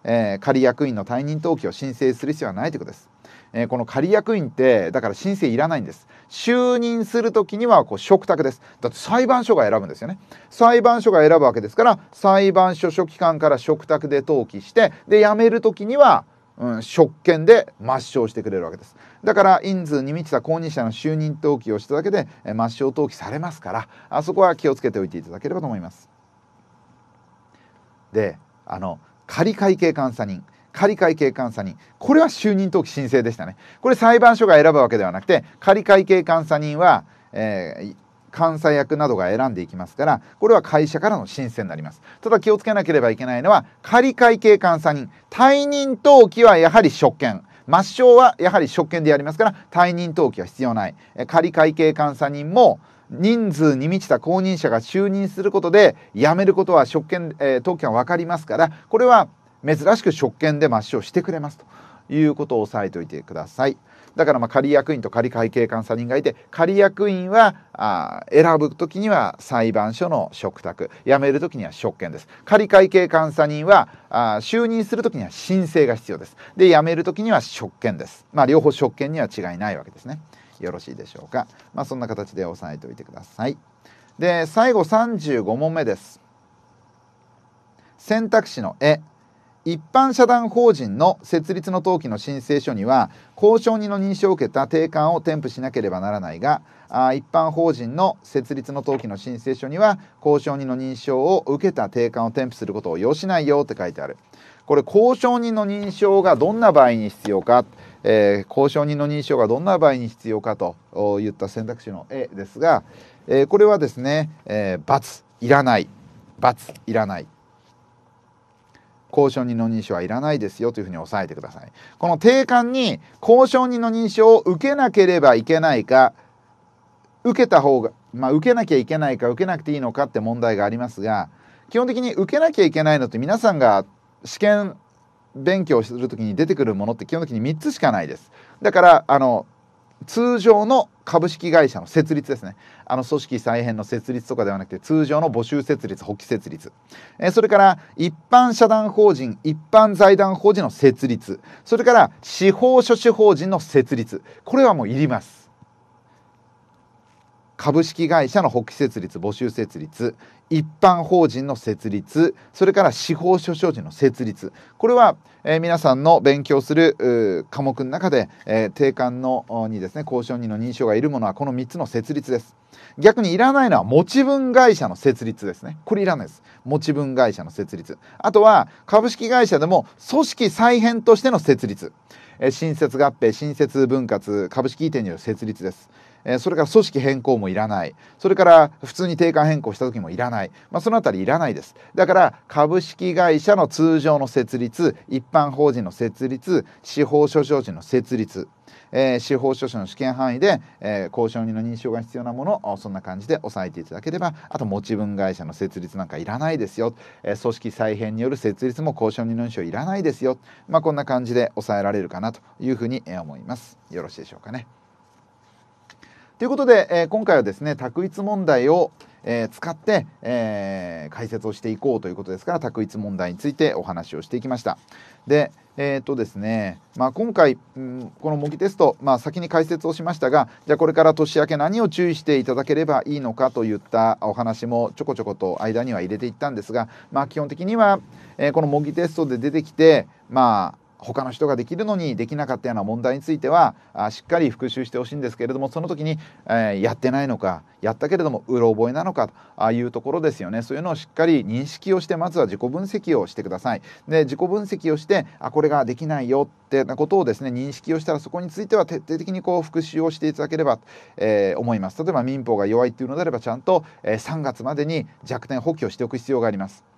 えー、仮役員の退任登記を申請する必要はないということです。えー、この仮役員ってだから申請いらないんです。就任する時にはこう嘱託です。だって裁判所が選ぶんですよね。裁判所が選ぶわけですから裁判所書記官から嘱託で登記してで辞める時には、うん、職権で抹消してくれるわけです。だから人数に満ちた公認者の就任登記をしただけで、え、抹消登記されますからあそこは気をつけておいていただければと思います。であの仮会計監査人。仮会計監査人。これは就任登記申請でしたね。これ裁判所が選ぶわけではなくて仮会計監査人は、えー、監査役などが選んでいきますからこれは会社からの申請になります。ただ気をつけなければいけないのは仮会計監査人。退任登記はやはり職権。抹消はやはり職権でやりますから退任登記は必要ない。仮会計監査人も人数に満ちた公認者が就任することで辞めることは職権、えー、登記が分かりますからこれは珍しく職権で抹消してくれますということを押さえておいてください。だからまあ仮役員と仮会計監査人がいて仮役員はあ選ぶ時には裁判所の嘱託辞める時には職権です仮会計監査人はあ就任する時には申請が必要ですで辞める時には職権ですまあ両方職権には違いないわけですね。よろしいでしょうか、まあ、そんな形で押さえておいてください。で最後35問目です。選択肢の絵一般社団法人の設立の登記の申請書には交渉人の認証を受けた定款を添付しなければならないがあ一般法人の設立の登記の申請書には交渉人の認証を受けた定款を添付することを要しないよって書いてある。これ交渉人の認証がどんな場合に必要か。えー、交渉人の認証がどんな場合に必要かといった選択肢の A ですが、えー、これはですね、えー、×いらない×いらない。交渉人の認証はいらないですよというふうに押さえてください。この定款に交渉人の認証を受けなければいけないか受けた方がまあ受けなきゃいけないか受けなくていいのかって問題がありますが基本的に受けなきゃいけないのって皆さんが試験勉強する時に出てくるものって基本的に3つしかないです。だからあの通常の株式会社の設立ですね。あの組織再編の設立とかではなくて通常の募集設立補記設立。えそれから一般社団法人一般財団法人の設立。それから司法書士法人の設立。これはもういります。株式会社の発起設立募集設立一般法人の設立それから司法書士人の設立。これは、えー、皆さんの勉強する科目の中で、えー、定款のにですね交渉人の認証がいるものはこの3つの設立です。逆にいらないのは持ち分会社の設立ですね。これいらないです。持ち分会社の設立。あとは株式会社でも組織再編としての設立。え新設合併新設分割株式移転による設立です。えそれから組織変更もいらない。それから普通に定款変更した時もいらない、まあ、そのあたりいらないです。だから株式会社の通常の設立一般法人の設立司法書士の設立えー、司法書士の試験範囲で、えー、交渉人の認証が必要なものをそんな感じで押さえていただければあと持ち分会社の設立なんかいらないですよ、えー、組織再編による設立も交渉人の認証いらないですよ、まあ、こんな感じで抑えられるかなというふうに思います。よろしいでしょうかね。ということで、えー、今回はですね択一問題を、えー、使って、えー、解説をしていこうということですから択一問題についてお話をしていきました。でえーとですねまあ、今回、うん、この模擬テスト、まあ、先に解説をしましたがじゃあこれから年明け何を注意していただければいいのかといったお話もちょこちょこと間には入れていったんですが、まあ、基本的には、えー、この模擬テストで出てきてまあ他の人ができるのにできなかったような問題についてはあしっかり復習してほしいんですけれどもその時に、えー、やってないのかやったけれどもうろ覚えなのかというところですよね。そういうのをしっかり認識をしてまずは自己分析をしてください。で自己分析をしてあこれができないよってなことをですね認識をしたらそこについては徹底的にこう復習をしていただければ、えー、思います。例えば民法が弱いっていうのであればちゃんと、えー、3月までに弱点補強しておく必要があります。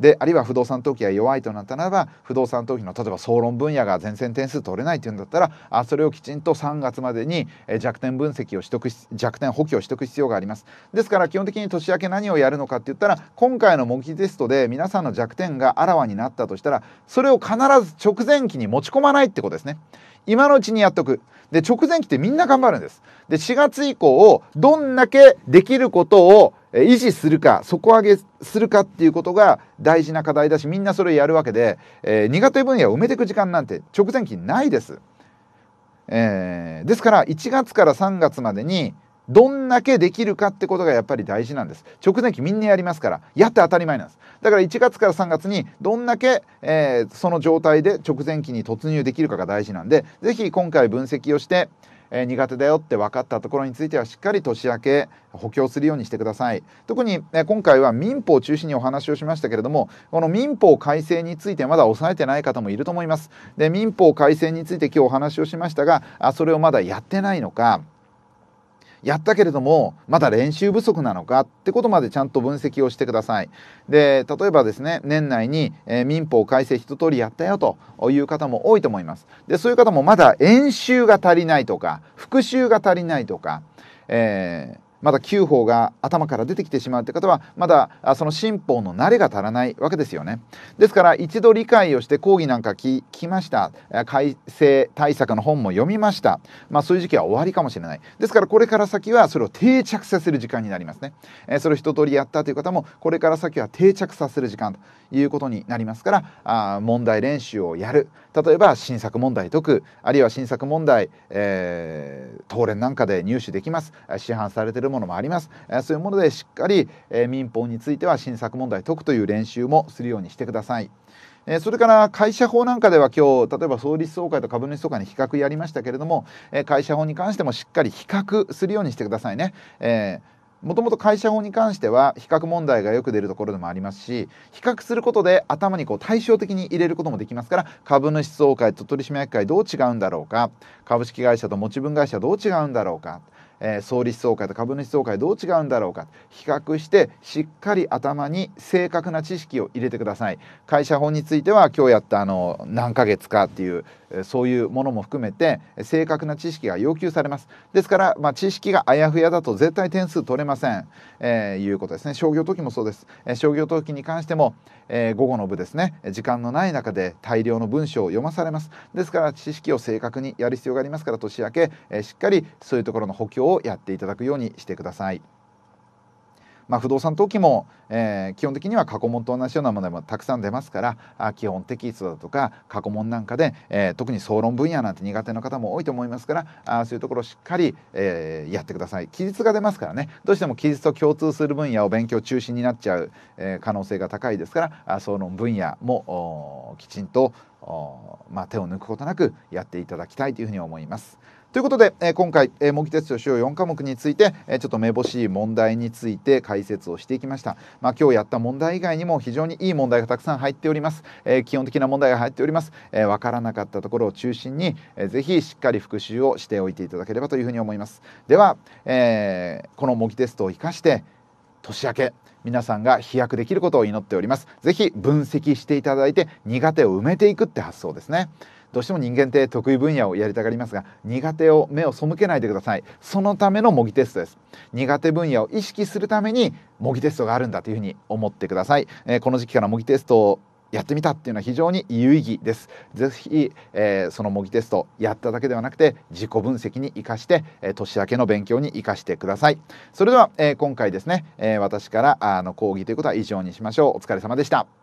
であるいは不動産投機が弱いとなったならば不動産投機の例えば総論分野が全線点数取れないというんだったらあそれをきちんと3月までに弱点分析を取得弱点補強をしておく必要があります。ですから基本的に年明け何をやるのかって言ったら今回の模擬テストで皆さんの弱点があらわになったとしたらそれを必ず直前期に持ち込まないってことですね。今のうちにやっとくで直前期ってみんな頑張るんですで4月以降どんだけできることを維持するか底上げするかっていうことが大事な課題だしみんなそれをやるわけで、えー、苦手分野を埋めていく時間なんて直前期ないです。えー、ですから1月から3月までにどんだけできるかってことがやっぱり大事なんです。直前期みんなやりますから。やって当たり前なんです。だから1月から3月にどんだけ、えー、その状態で直前期に突入できるかが大事なんで是非今回分析をしてえー、苦手だよって分かったところについてはしっかり年明け補強するようにしてください。特に、えー、今回は民法を中心にお話をしましたけれどもこの民法改正についてまだ押さえてない方もいると思います。で民法改正について今日お話をしましたがあそれをまだやってないのかやったけれどもまだ練習不足なのかってことまでちゃんと分析をしてください。で例えばですね年内に、えー、民法改正一通りやったよという方も多いと思います。でそういう方もまだ演習が足りないとか復習が足りないとか、えーまだ9法が頭から出てきてしまうという方はまだその新法の慣れが足らないわけですよね。ですから一度理解をして講義なんか聞きました。改正対策の本も読みました。まあそういう時期は終わりかもしれない。ですからこれから先はそれを定着させる時間になりますね。えそれを一通りやったという方もこれから先は定着させる時間ということになりますからあ問題練習をやる。例えば新作問題解くあるいは新作問題、えー、東連なんかで入手できます市販されてるものもありますそういうものでしっかり、え、民法については新作問題解くという練習もするようにしてください。えそれから会社法なんかでは今日例えば創立総会と株主総会に比較やりましたけれども、え会社法に関してもしっかり比較するようにしてくださいね。えーもともと会社法に関しては比較問題がよく出るところでもありますし比較することで頭にこう対照的に入れることもできますから株主総会と取締役会どう違うんだろうか株式会社と持ち分会社どう違うんだろうかえー、創立総会と株主総会どう違うんだろうか。比較してしっかり頭に正確な知識を入れてください。会社法については今日やったあの何ヶ月かっていうそういうものも含めて正確な知識が要求されます。ですから、まあ、知識があやふやだと絶対点数取れません、えー、いうことですね。商業登記もそうです、えー、商業登記に関しても、えー、午後の部ですね。時間のない中で大量の文章を読まされます。ですから知識を正確にやる必要がありますから年明け、えー、しっかりそういうところの補強をやっていただくようにしてください。まあ、不動産登記も、えー、基本的には過去問と同じようなものもたくさん出ますからあ基本テキストだとか過去問なんかで、えー、特に総論分野なんて苦手な方も多いと思いますからあそういうところをしっかり、えー、やってください記述が出ますからねどうしても記述と共通する分野を勉強中心になっちゃう、え可能性が高いですからあ総論分野もきちんとまあ、手を抜くことなくやっていただきたいというふうに思います。ということで、えー、今回、えー、模擬テスト主要4科目について、えー、ちょっとめぼしい問題について解説をしていきました。まあ、今日やった問題以外にも非常にいい問題がたくさん入っております。えー、基本的な問題が入っております。えー、分からなかったところを中心に、えー、ぜひしっかり復習をしておいていただければというふうに思います。では、えー、この模擬テストを生かして年明け皆さんが飛躍できることを祈っております。ぜひ分析していただいて苦手を埋めていくって発想ですね。どうしても人間って得意分野をやりたがりますが苦手を目を背けないでくださいそのための模擬テストです苦手分野を意識するために模擬テストがあるんだというふうに思ってください、えー、この時期から模擬テストをやってみたっていうのは非常に有意義です。ぜひ、えー、その模擬テストやっただけではなくて自己分析に生かして、えー、年明けの勉強に生かしてください。それでは、えー、今回ですね、え私からあの講義ということは以上にしましょう。お疲れ様でした。